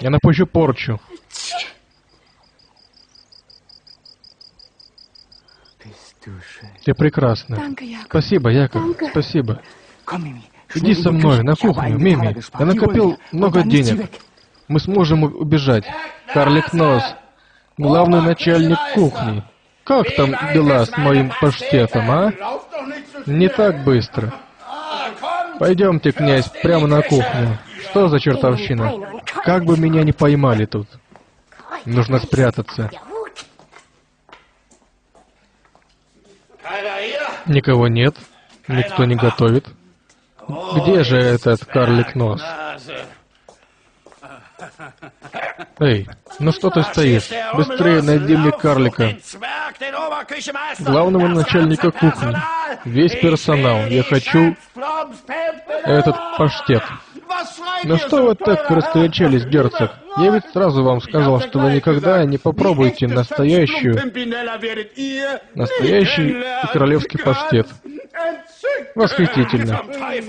Я напущу порчу. Ты прекрасна. Спасибо, Яков. Спасибо. Иди со мной на кухню, Мими. Я накопил много денег. Мы сможем убежать. Карлик Нос, главный начальник кухни. Как там дела с моим паштетом, а? Не так быстро. Пойдемте, князь, прямо на кухню. Что за чертовщина? Как бы меня не поймали тут. Нужно спрятаться. Никого нет. Никто не готовит. Где же этот карлик нос? Эй, ну что ты стоишь? Быстрее найди мне карлика. Главного начальника кухни. Весь персонал. Я хочу этот паштет. Ну что вы так раскричались, герцог? Я ведь сразу вам сказал, что вы никогда не попробуете настоящую, настоящий и королевский паштет. Восхитительно.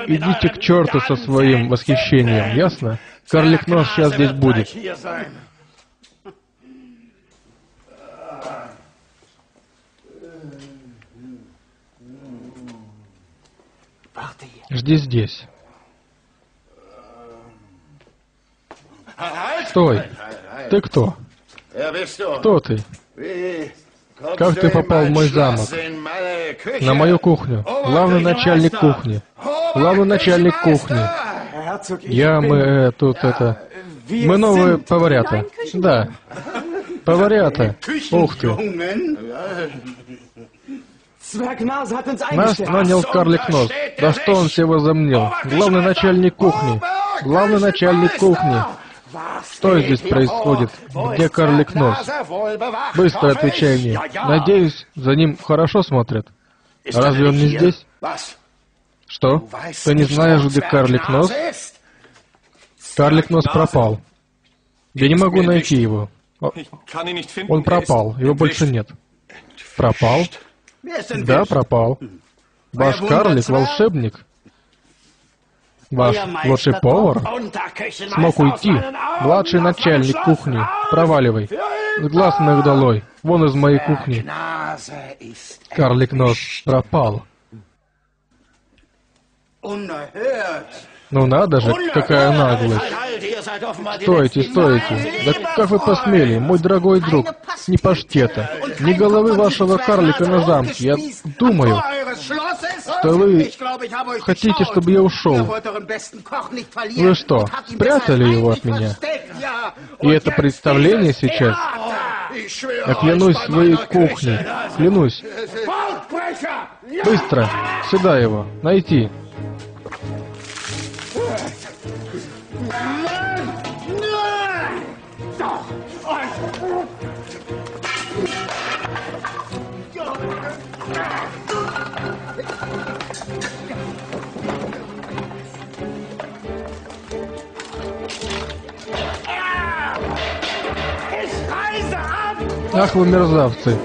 Идите к черту со своим восхищением, ясно? Карлик нос сейчас здесь будет. Жди здесь. Стой. Ты кто? Кто ты? Как ты попал в мой замок? На мою кухню. Главный начальник кухни. Главный начальник кухни. Я, мы, э, тут это... Мы новые поварята. Да. Поварята. Ух ты. Нас нанял карлик нос. Да что он себе возомнил? Главный начальник кухни. Главный начальник кухни. Что здесь происходит? Где карлик нос? Быстро отвечай мне. Надеюсь, за ним хорошо смотрят. Разве он не здесь? Что? Ты не знаешь, где карлик нос? Карлик нос пропал. Я не могу найти его. Он пропал. Его больше нет. Пропал? Да, пропал. Ваш карлик волшебник. Ваш лучший повар смог уйти. Младший начальник кухни. Проваливай. С глаз моих долой. Вон из моей кухни. Карлик нос пропал. Ну надо же, какая наглость. Стойте, стойте. Да как вы посмели, мой дорогой друг, ни паштета, ни головы вашего карлика на замке. Я думаю, что вы хотите, чтобы я ушел. Вы что, спрятали его от меня? И это представление сейчас? Я клянусь своей кухней. Клянусь. Быстро, сюда его, найти. Ах вы мерзавцы.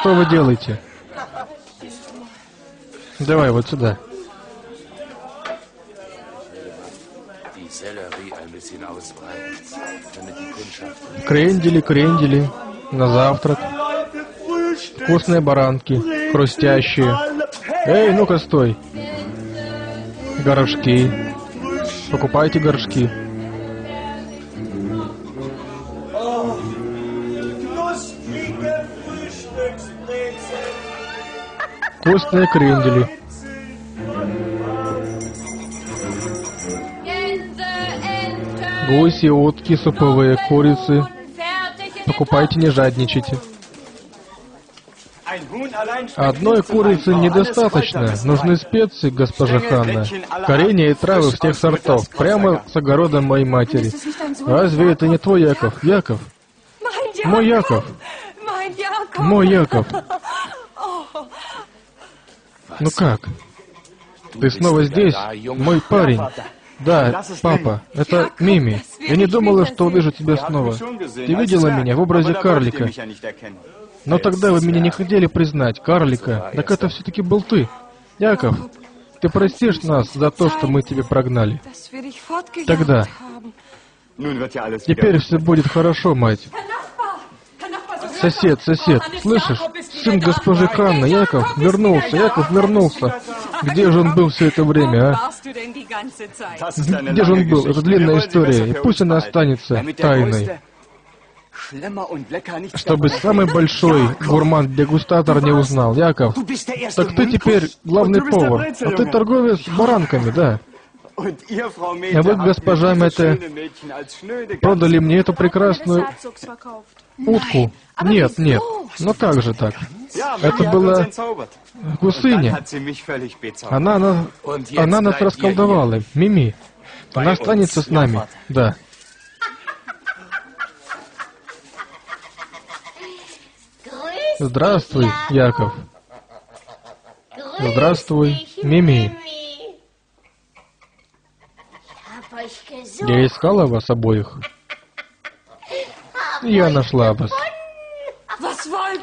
Что вы делаете? Давай вот сюда. Крендели, крендели. На завтрак. Вкусные баранки. Хрустящие. Эй, ну-ка стой. Горшки. Покупайте горшки. Вкусные крендели. Гуси, утки, суповые курицы. Покупайте, не жадничайте. Одной курицы недостаточно. Нужны специи, госпожа Ханна. Коренья и травы всех сортов. Прямо с огорода моей матери. Разве это не твой Яков? Яков? Мой Яков. Мой Яков. Ну как? Ты снова здесь? Мой парень. Да, папа, это Мими. Я не думала, что увижу тебя снова. Ты видела меня в образе карлика. Но тогда вы меня не хотели признать, карлика. Так это все-таки был ты. Яков, ты простишь нас за то, что мы тебя прогнали. Тогда. Теперь все будет хорошо, мать. Сосед, сосед, слышишь? Сын госпожи Ханны, Яков, вернулся, Яков вернулся. Где же он был все это время, а? Где же он был? Это длинная история, и пусть она останется тайной. Чтобы самый большой гурман-дегустатор не узнал. Яков, так ты теперь главный повар, а ты торговец баранками, да. А вы, госпожа Мете, Продали мне эту прекрасную. Утку. Нет, нет, но как же так? Это была гусыня. Она, на- Und jetzt она нас расколдовала. Мими. Она останется с нами. Да. Здравствуй. Яков. Здравствуй, Мими. Я искала вас обоих. Я нашла вас.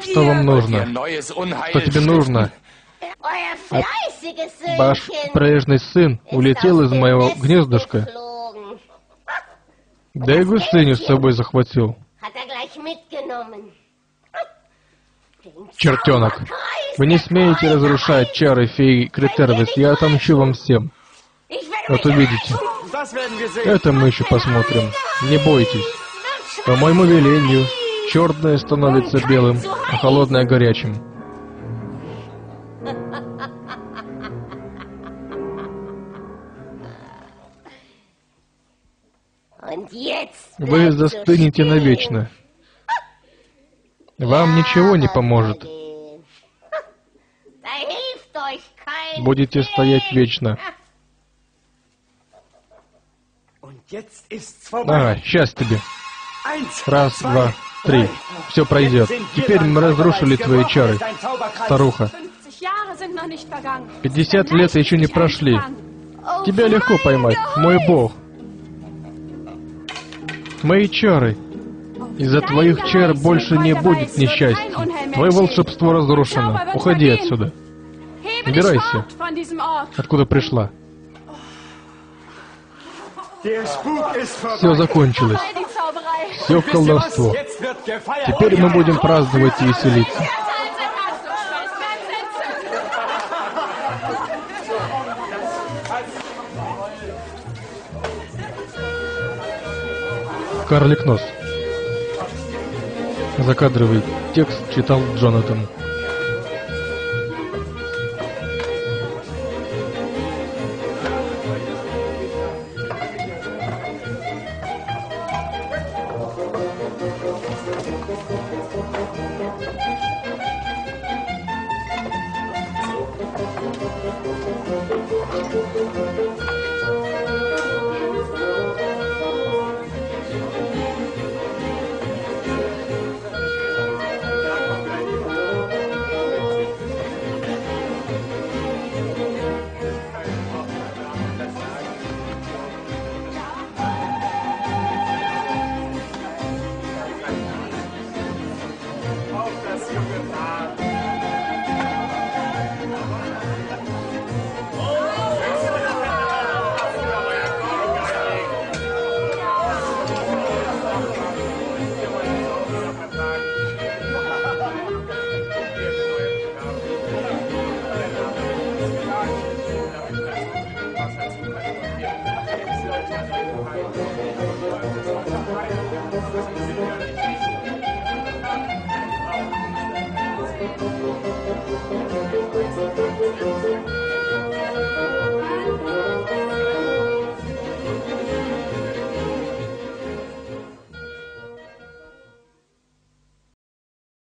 Что вам нужно? Что тебе нужно? Euer fleißiges Ваш прежний сын улетел из моего гнездышка. Да и гусыню с собой захватил. Чертенок. Вы не смеете разрушать чары феи Критервис. Я отомщу вам всем. Вот увидите. Это мы еще посмотрим. Не бойтесь. По моему велению, черное становится белым, а холодное горячим. Вы застынете навечно. Вам ничего не поможет. Будете стоять вечно. Ага, сейчас тебе. Раз, два, три. Все пройдет. Теперь мы разрушили твои чары, старуха. 50 Jahre sind noch nicht vergangen. 50 лет еще не прошли. Тебя легко поймать, мой бог. Мои чары. Из-за твоих чар больше не будет несчастья. Твое волшебство разрушено. Уходи отсюда. Убирайся. Откуда пришла? Все закончилось. Все колдовство. Теперь мы будем праздновать и веселиться. Карлик Нос. Закадровый текст читал Джонатан.